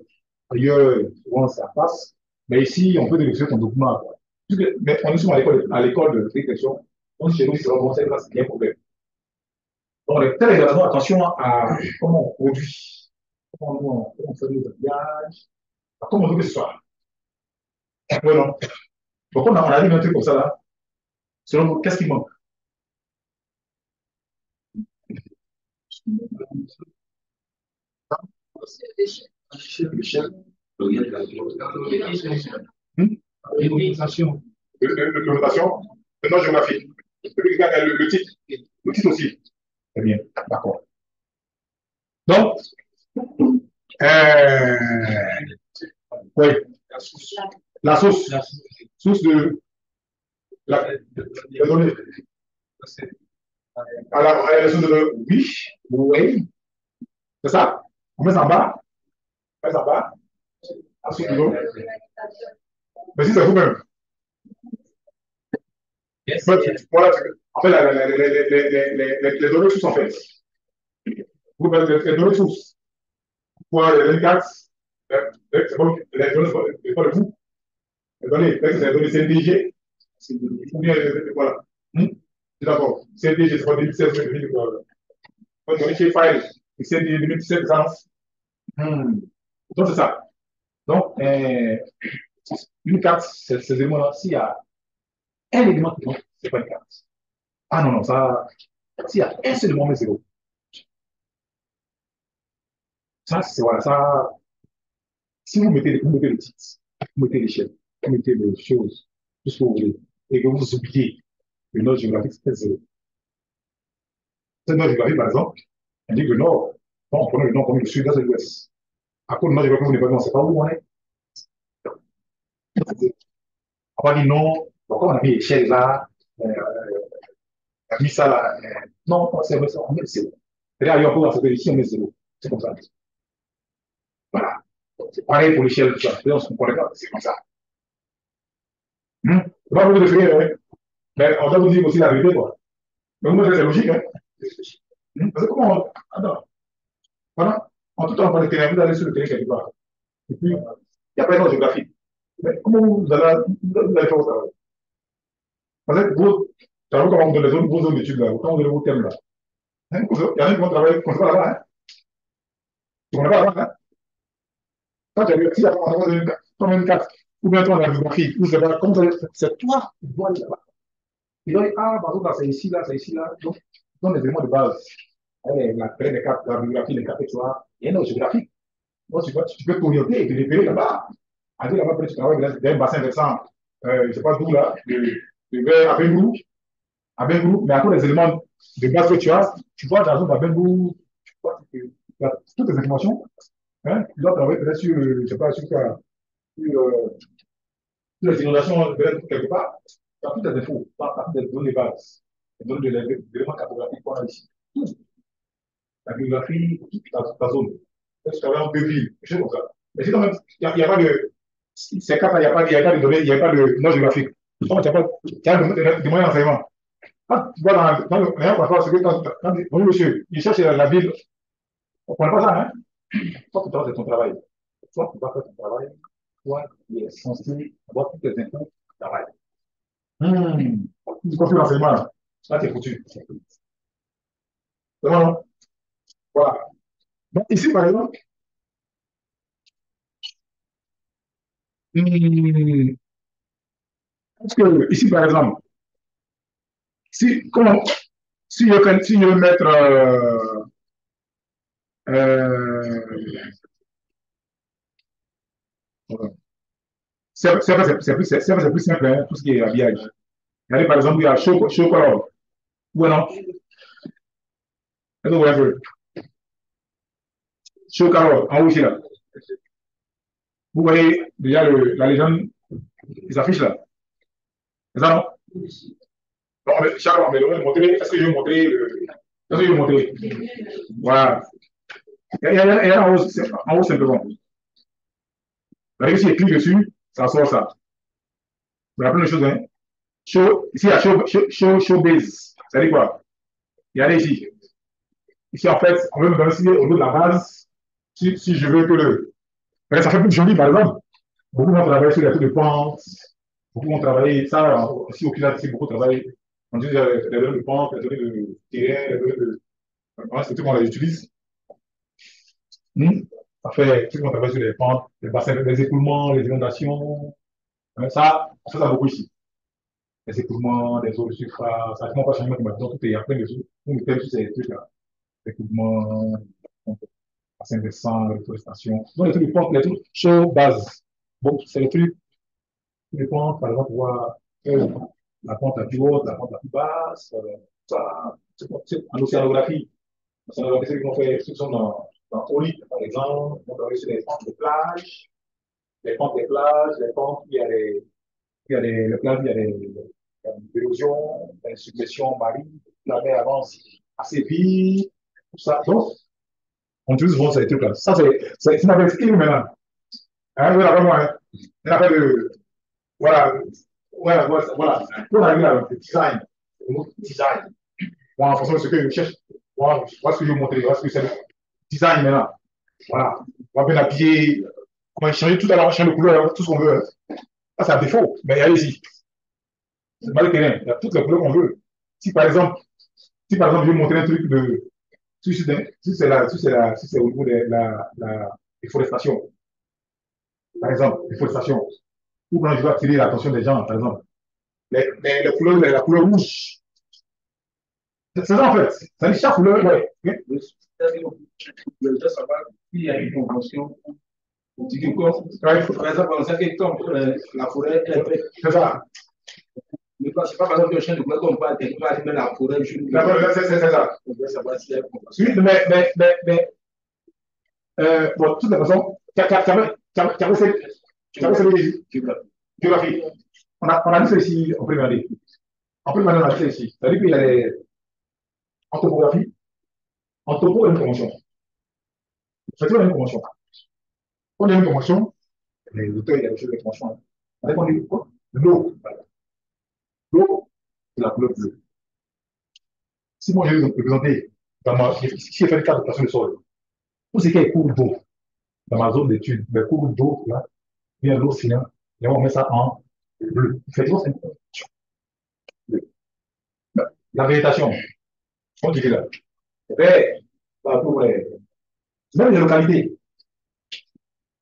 ailleurs, souvent ça passe, mais ici, on peut décrire ton document. Mais on est souvent à l'école de détection. Donc, chez nous, c'est vraiment ça, c'est bien problème. Donc, on est très attention attention à comment on produit, comment on, on fait les habillages, à comment on veut que ce soit. Donc, on, a- on arrive à un truc comme ça là? Selon vous, qu'est-ce qui manque? Hmm? L'organisation. Géographique. Le, le- le titre. Le titre aussi. Très bien. D'accord. Donc, euh, oui, la source, source de la, de données. Alors, la source de oui, oui, c'est ça? On met ça en bas, on met ça en bas, la source de l'eau. Mais si c'est vous-même. Voilà, en fait, la- la- la- les, les, les, les, données sources, en fait. Vous mettez les, données sources. Pour les 24, euh, c'est bon, les données. Les données, les données CNDG. Ou bien, euh, voilà. Hmm? C'est d'accord. CNDG, c'est pas 2016, mais 2000, euh, on donne chez File, et CNDG 2017, ça. Hmm. Donc, c'est ça. Donc, euh, une carte, c'est ces éléments-là, s'il y a un élément qui manque, c'est pas une carte. Ah non, non, ça, s'il y a un seul élément, mais zéro. Ça, c'est voilà, ça. Si vous mettez, vous mettez le titre, vous mettez l'échelle, mettez les choses, tout ce que vous voulez, et que vous oubliez le nom géographique, c'est zéro. Cette nord géographique, par exemple, indique le nord. On connaît le nord comme le sud, là, c'est l'ouest. À on pas, on sait pas où on est. On va non, pourquoi on a mis l'échelle là, euh, on a ça là. non, c'est vrai, on met zéro. C'est-à-dire, ailleurs, faire ici, on met zéro. C'est comme ça. Voilà. C'est pareil pour l'échelle. On pas, c'est comme ça. Hmm? Je ne pas vous définir, hein. mais on doit vous dire aussi la vérité. Quoi. Donc, vous c'est logique. Hein. Hmm? Parce que comment on. Attends. Voilà. En tout temps, on va vous allez sur le terrain quelque part. Et puis, il n'y a pas de géographie. Mais comment vous allez, vous allez faire votre travail? Parce que vous, savez comment vous donnez zones, vos zones d'études là, comment vous donnez vos thèmes là. Hein? Il y en a qui vont travailler comme ça là-bas. Hein. Tu ne connais pas là-bas. Hein? Quand hein. tu as vu réussi à faire un 4, ou bien toi, on a une géographie, ou c'est toi qui dois aller là-bas. Il doit ah, par là, c'est ici, là, c'est ici, là. Donc, donne les éléments de base. La cartes, la biographie, les cartes, tu vois. Il y a une géographie. Donc, tu, vois, tu peux t'orienter et te repérer là-bas. À dire là-bas, tu travailles dans un bassin versant, euh, je ne sais pas d'où, là, de, vers à Bengrou, mais à cause des éléments de base que tu as, tu vois, dans la zone à Bengrou, tu vois, tu as toutes les informations. Hein, tu dois travailler peut-être sur, euh, je ne sais pas, sur, sur, euh, les inondations peut-être quelque part. As toutes les infos, pas partir des données de base, les données de l'élément cartographique qu'on a ici. Tout. La biographie, toute ta, ta zone. Est-ce que tu travailles en deux villes, quelque chose comme ça. Mais sinon, même, il n'y a, pas de. Ces cas-là, il n'y a, pas- il y a de données, il n'y a pas de nom géographique. Donc, tu n'as pas tu as de, de, de moyens d'enseignement. Quand tu vois dans, le meilleur parfois, c'est que quand, quand, bonjour monsieur, il cherche la, la ville, on ne connaît pas ça, hein? Toi, tu dois faire ton travail. Toi, tu dois faire ton travail. Toi, qui es censé avoir toutes les infos travail. Hum, tu construis l'enseignement, là. Là, tu es foutu. C'est bon, non? Voilà. Donc, ici, par exemple, hum, parce que, ici, par exemple, si, comment, si je, veux mettre, euh, euh, c'est c'est plus, simple, hein, tout ce qui est habillage. Regardez, par exemple, il y a que vous voyez un peu? Chaud color, en ici, là. Vous voyez déjà le, la légende qui s'affiche là. C'est ça, non? Bon, mais Charles, je vais montrer. Est-ce que je vais montrer. Est-ce que je vais montrer? Voilà. Il y en haut, c'est- en haut simplement. Voyez, si je clique dessus, ça sort ça. Vous plein de choses, hein? Show, ici, il y a show, show, show, showbiz. Ça dit quoi? Regardez ici. Ici, en fait, on veut me donner au niveau de la base, si, si je veux que le. Ça fait plus joli, par exemple. Beaucoup vont travailler sur les trucs de pente. Beaucoup vont travailler, ça, aussi au ici, beaucoup travaillent. On dit euh, les données de pente, les données de terrain, les données de. C'est tout qu'on les utilise. Hmm? Ça fait, le monde travaille sur les pentes, les bassins, les écoulements, les inondations. Hein, Ça, on fait ça beaucoup ici. Les écoulements, les eaux de surface, ça ne pas changer maintenant, tout est, il y a plein de choses. Nous, nous tous ces trucs-là. Écoulements, bassin de sang, reforestation. Donc, les trucs de pente, les trucs chauds, base. Bon, c'est les trucs, les pentes, par exemple, voir euh, la pente la plus haute, la pente la plus basse, euh, ça, c'est en océanographie. C'est ce qu'on fait, qui sont dans, dans Oli, par exemple, on travaille sur les pentes de plage, les pentes des plages, les pentes, il y a les, il y a les, les plages, il y a les, l'érosion, les submersions marines, la mer avance assez vite, tout ça. Donc, on utilise souvent ces trucs-là. Ça, c'est, c'est, c'est ma skill maintenant. Hein, voilà, vraiment, hein. On a fait de, voilà, voilà, voilà, voilà. Pour arriver à le design, le mot design. Bon, en fonction de ce que je cherche, voilà, voilà ce que je vais montrer, voilà ce que c'est le design maintenant. Voilà. On va bien habiller, on va changer tout à l'heure, changer de couleur, tout ce qu'on veut. Ça, c'est un défaut, mais allez-y. C'est pas le terrain, il y a toutes les couleurs qu'on veut. Si par exemple, si par exemple, je vais montrer un truc de, si c'est si la, si la, si au niveau de la, déforestation, par exemple, déforestation, ou quand je dois attirer l'attention des gens, par exemple, les, les, couleurs, la couleur rouge, c'est c'est ça en fait. Ça dit chaque couleur, ouais. Je voudrais savoir s'il y a une convention Par exemple, dans temps, la forêt est ça. le pas, c'est pas parce que le chien de couleur qu'on la forêt, je c'est ça. On doit savoir si elle Oui, mais, mais, mais, mais euh, bon, de toute façon, tu géographie. On a, on a en première année. En première année, on a qu'il y a les, en topographie, en topo, il y a une convention. C'est toujours une convention. Quand il y a une convention, les auteurs, il y a des choses de convention. Avec on dit quoi? L'eau. L'eau, c'est la couleur bleue. Si moi, je vais vous présenter si j'ai fait le cas de pression du sol, tout ce qui est cours d'eau, dans ma zone d'étude, les cours d'eau, là, vient finale, et on met ça en bleu. C'est une convention. La végétation, on dirait là, vert, par rapport aux- même les localités,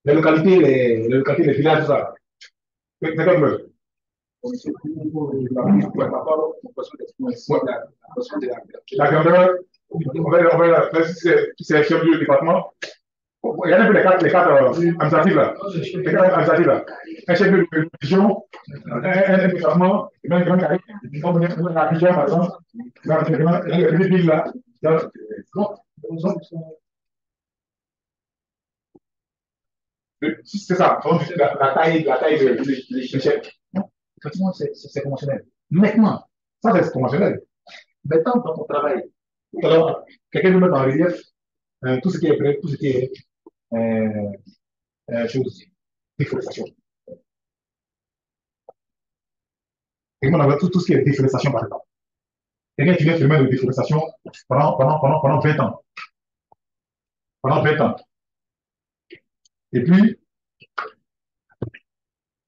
les localités, les, les localités, villages, tout ça. La grandeur, on va, c'est chef du département. A peu les les euh. Les quatre administratifs là. Un chef de un, département, un grand carré. On va la par exemple, dans le dans le- les villes là donc, donc, euh, C'est ça, la, taille, la taille de, chef. Effectivement, c'est conventionnel. Maintenant, ça c'est conventionnel. Maintenant, dans ton travail, quelqu'un nous met en relief euh, tout ce qui est prêt, tout ce qui est euh, euh, chose, déforestation. Moi, on a tout, tout ce qui est déforestation, par exemple. Quelqu'un qui vient faire de déforestation pendant, pendant, pendant, pendant 20 ans. Pendant 20 ans. Et puis,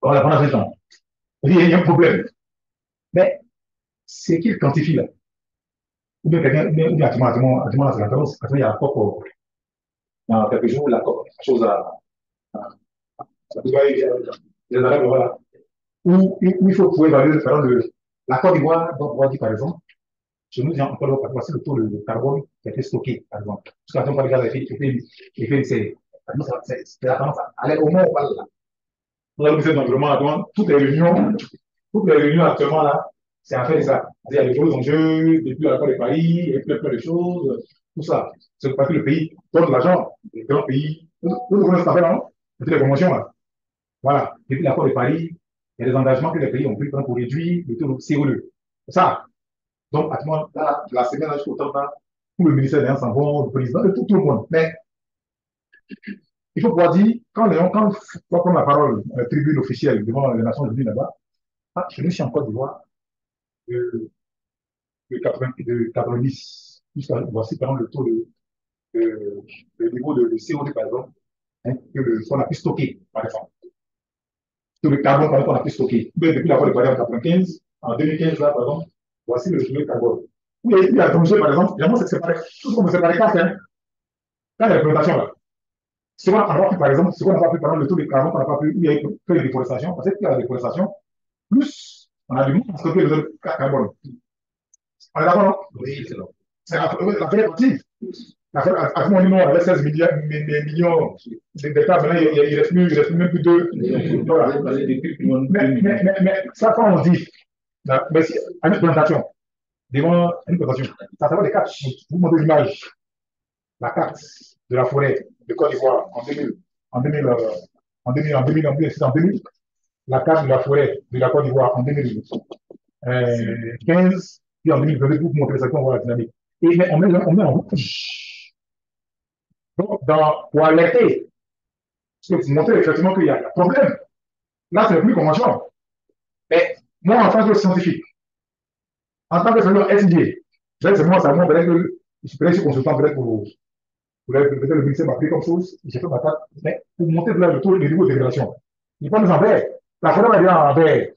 voilà, pendant 20 ans. Il y a il un problème. Mais c'est qu'il quantifie là? Ou bien quelqu'un, ou bien, la tendance, actuellement, il y a la COP, dans quelques jours, la COP, chose à, voilà. Où, où il faut pouvoir évaluer, par exemple, le- la Côte d'Ivoire, on va dire, par exemple, chez nous, il a encore, voici le taux de carbone qui a été stocké, par exemple. Parce qu'on parle de gaz à effet effet- effet de serre. C'est la tendance à aller au moins, on parle là. Nous allons l'environnement, actuellement, toutes les réunions, toutes les réunions actuellement là, c'est à faire ça. Il y a des gros enjeux, depuis l'accord de Paris, et plein, plein de choses, tout ça. C'est parce que le pays donne de l'argent, les grands pays, vous vous connaissez ça fait, non? Toutes les conventions là. Voilà. Depuis l'accord de Paris, il y a des engagements que les pays ont pris pour réduire le taux de CO2. C'est ça. Donc, actuellement, là, la semaine, jusqu'au temps, là, tout le ministère des s'en vont, le président, tout, tout le monde. Mais, il faut pouvoir dire, quand gens, quand on prend la parole, la tribune officielle devant les Nations Unies là-bas, ah, je suis en Côte d'Ivoire, de, de, 80, de 90, jusqu'à, voici, par exemple, le taux de, de, le niveau de, de CO2, par exemple, hein, qu'on a pu stocker, par exemple. Tout le carbone, par exemple, qu'on a pu stocker. Mais depuis l'accord de Paris en 95, en 2015, là, par exemple, voici le de carbone. Oui, il y a danger, par exemple, évidemment, c'est séparé, tout comme séparé quatre, hein. Quand il y a la présentation, là. Ce qu'on n'a pas pu, par exemple, ce qu'on n'a pas pu, exemple, le taux de carbone qu'on n'a pas pu, il y a eu de déforestation, parce que plus il y a la déforestation, plus on a du mal à stocker le carbone. On est d'accord, non? Oui, c'est là. C'est la, la première partie. La première, à à ce moment, on avait 16 millions, mi- mi- millions d'hectares, maintenant, il ne reste reste même plus deux. Voilà. De Mais, mais, mais, mais ça, quand on dit, mais si, à une présentation, devant une présentation, ça s'appelle les cartes. Vous montrez l'image, la carte de la forêt de Côte d'Ivoire en 2000, en 2000, euh, en 2000, en 2000, en 2000, en 2000, la carte de la forêt de la Côte d'Ivoire en 2015, puis en 2022, pour vous montrer ça, on voit la dynamique. Et on met, on met en rouge. Donc, dans, pour alerter, pour montrer effectivement qu'il y a un problème. Là, c'est plus convention. Mais moi, en tant que scientifique, en tant que scientifique c'est moi, ça moi, peut-être que je suis consultant, peut-être pour, pour le, peut-être le ministère m'a pris comme chose, j'ai fait ma table, mais pour monter là, le taux, le niveau de dégradation. Il pas nous en vert. La forêt va bien en vert.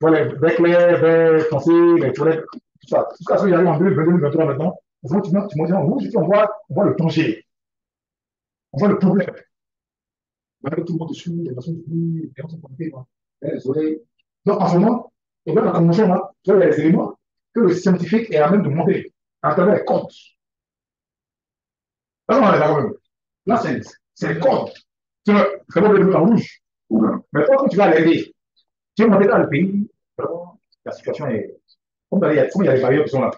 Voilà, vert clair, vert foncé, les forêts, tout ça. Tout ça, ça, il arrive en 2022, 2023 maintenant. Tu m'as tu dit en rouge, on voit, on voit le danger. On voit le problème. Maintenant, tout le monde dessus, les nations unies, les gens sont connectés, quoi. les oreilles. Donc, en ce moment, et dans la convention, a des éléments que le scientifique est à même de montrer à travers les codes. Là, c'est les codes. C'est le- le en rouge. Mais toi, quand tu vas l'aider, tu es monté dans le pays, la situation est. Comme, il il y a des barrières qui sont là.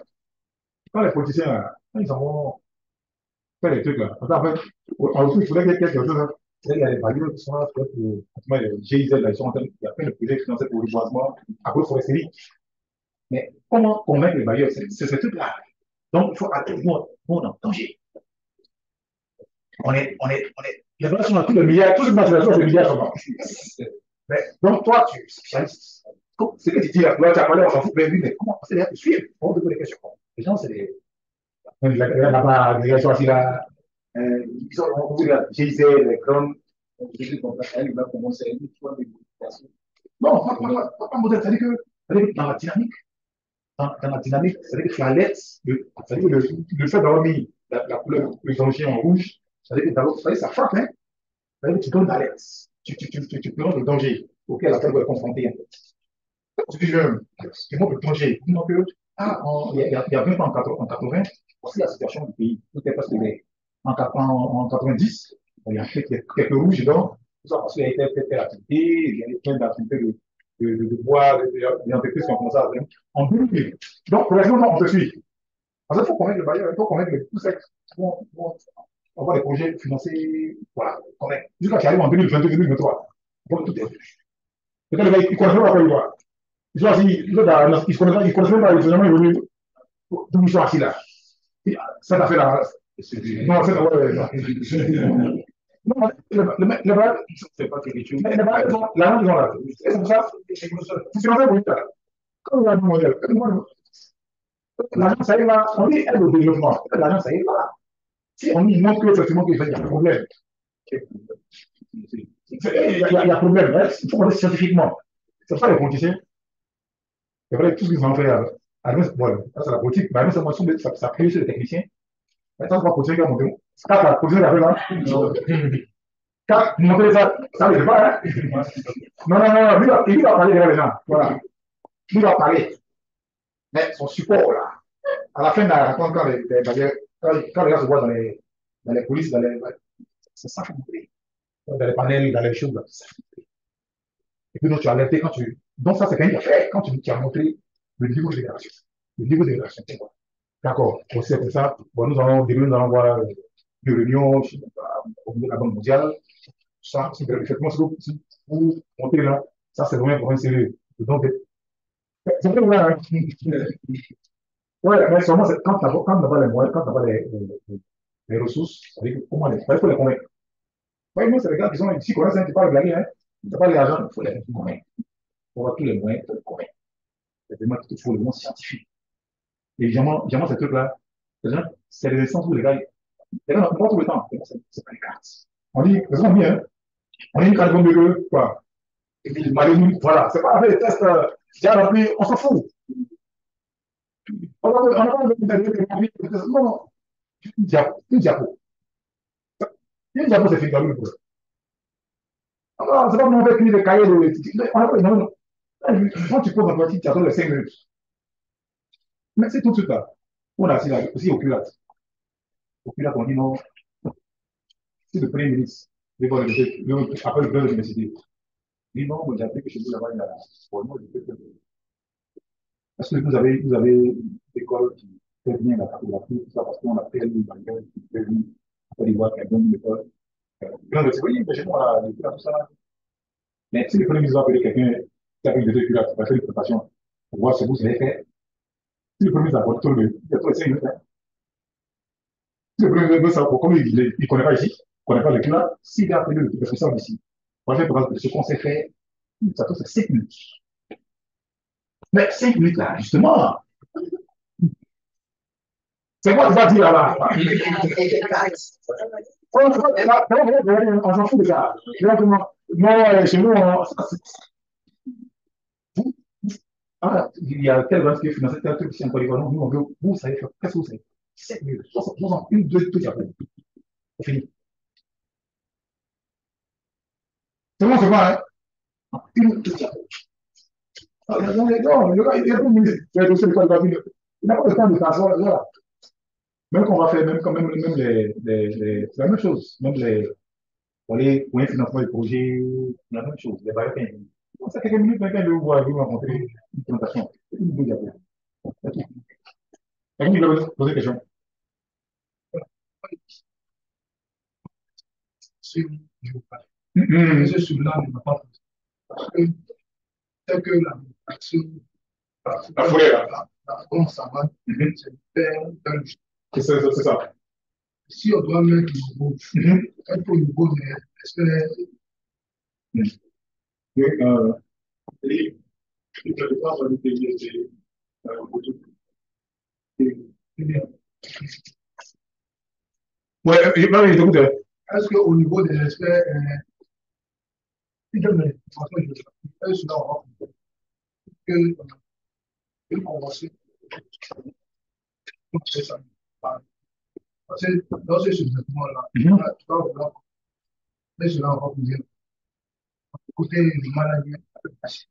Quand les politiciens, quand ils en vont faire des trucs là, en fait, en il faudrait qu'il y ait quelque chose. Hein. Il y a des barrières qui sont là, pour, les GIZ, là, ils sont en train, il y a plein de projets financés pour le boisement, agroforesterie. Mais comment convaincre les barrières? C'est ce truc-là. Donc, il faut activement, on est en danger. On est, on est, on est, les barrières sont dans tous les milliards, tous les matériaux, c'est des milliards, mais, donc, toi, tu es spécialiste. C'est que tu dis, là, tu as parlé, on s'en fout, mais oui, mais comment c'est de suivre? On te pose des questions? Les gens, c'est des. Là-bas, les gens assis là. Ils ont compris la GIZ, les crânes. Il va commencer à une fois des modifications. Non, pas pas modèle, c'est-à-dire que dans la dynamique, dans, dans la dynamique, c'est-à-dire que tu alertes, c'est-à-dire que le, le fait d'avoir mis la, la couleur, le danger en rouge, c'est-à-dire que ça frappe, hein. Tu donnes l'alerte tu, tu, tu, tu, tu le danger auquel la terre est confrontée. Tu dis, je, tu montres le danger. Tu que, ah, il, y a, y a 20 ans, en 80, voici la situation du pays. Tout est en, en, en 90, il y a quelques, rouges dedans. Tout ça parce qu'il y a été fait l'activité, il y a plein d'activités de, de, de, bois, des entreprises qui ont commencé à venir. En 2000. Donc, on te suit. Parce le il faut tous bon, bon, on voit les projets financés, voilà, correct. Jusqu'à ce qu'il arrive en 2022, 2023. Donc, tout est vu. Peut-être le gars, il connaît pas la. Ils sont assis, ils connaissent pas, même pas, ils sont jamais venus. Donc, ils sont assis là. Ça t'a fait la. Non, c'est ouais, non, le le le c'est pas quelque chose. Mais la langue, ils ont là. C'est pour ça, c'est comme ça. C'est comme ça, oui, là. Comme on un modèle. L'agence arrive là, on dit aide au développement. L'agence arrive là. Si on nous montre effectivement qu'il y a un problème, il y a, a un problème, hein, il faut regarder scientifiquement. C'est pas les politiciens. C'est vrai, tout ce qu'ils ont fait, à, à bon, ça c'est la politique, mais à ça, ça, ça crée sur les techniciens. Maintenant, c'est pas politicien qui a monté. Quand la politique a fait là, quand montrer ça, ça ne pas. Hein? Non, non, non, lui, il va parler derrière les gens. Voilà. Lui va parler. Mais son support, là, à la fin de la rencontre, quand les, les barrières quand, quand les gens se voient dans les, dans les coulisses, dans les, c'est ça compris. Dans les panels, dans les choses, ça Et puis donc tu as alerté quand tu. Donc ça, c'est quand, quand tu, as montré le niveau de génération. Le niveau de génération, c'est quoi? D'accord, aussi c'est ça. Bon, nous allons, demain, nous allons voir des réunions au niveau de la Banque mondiale. Ça, c'est effectivement, si vous montez là, ça, c'est vraiment pour un sérieux. Donc, c'est vrai, hein. Oui, mais seulement quand tu n'as pas les moyens, quand tu n'as pas les, les, les ressources, comment les, il faut les convaincre. Oui, moi, c'est les gars qui sont ici, connaissent, qui parlent blaguer, hein. Tu n'as pas l'argent, il faut les convaincre. Il faut avoir tous les moyens pour les convaincre. C'est vraiment faut le monde scientifique. Et évidemment, évidemment, ces trucs-là, c'est les instances où les gars, les gars, on pas tout le temps. C'est pas les cartes. On dit, raison bien, hein. On a une carte comme quoi. Et puis, voilà, c'est pas avec les tests, j'ai rempli, on s'en fout. On n'a pas besoin de Non, non. Diapo. Une diapo. C'est le Alors, c'est pas mon fait finir le cahier de. Non, non. Quand tu poses un petit, tu attends les 5 minutes. Mais c'est tout de là. On a aussi au culat. Au culat, on dit non. Si le premier ministre, après le président de l'université, dit non, vous avez que chez vous là-bas, il est-ce que vous avez, vous avez des écoles qui fait bien la cartographie, tout ça, parce qu'on a fait une bannière qui fait on peut voir qu'il y a une école. Plein de oui, mais chez moi, les tout ça. Mais si ministre va appeler quelqu'un qui a fait des études, qui va faire une préparation, pour voir ce que vous avez fait, si ministre a tout le, il a tout essayé de faire. Si le premier ministre, comme il ne connaît pas ici, il ne connaît pas le climat, s'il a appelé le professeur d'ici, pour faire ce qu'on s'est fait, ça faire 5 minutes. Mais cinq minutes là, justement. C'est quoi tu vas dire là-bas On s'en fout déjà. Moi, chez nous, ah, il y a tel qui est tel truc ici en Côte d'Ivoire. Nous, on veut, vous savez faire, qu'est-ce que vous savez? 7 minutes, 60, une, deux, tout, après. C'est fini. C'est bon, c'est hein? Une, deux. Non, il est pour faire tout ce qu'il Il n'a pas le temps de s'asseoir là. Même qu'on va faire, même, quand même, même les, les, les c'est la même chose. Même les, pour les, pour un financement des projets, c'est la même chose. Les barrières Ça quelques minutes, quelqu'un de vous avez rencontré une présentation. Dire. Quelqu'un qui veut poser je vous parle. Ne pas. Parce que, c'est que la action, La forêt, là. comment ça va, Mhm. c'est dans le C'est ça, c'est ça. Si on doit mettre le niveau, Mhm. être au niveau de l'espèce, Et, euh, et je ne peux pas valider les Ouais, d'écouter. Est-ce qu'au niveau des experts, euh, que une convention, donc c'est ça. Parce que dans ce Mhm. tu vas vouloir, mais cela, on va vous dire, côté du manager, est-ce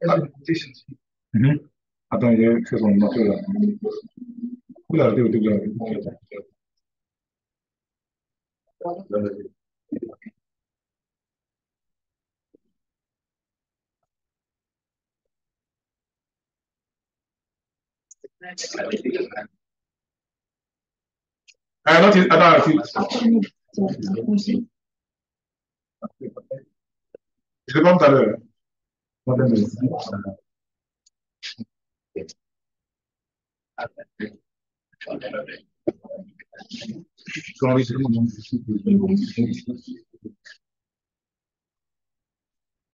que le côté scientifique. Attends, il y a fait son marteau là. Vous l'avez au début, vous l'avez. Ah non, tu- attends, tu- je demande tout à l'heure. Madame,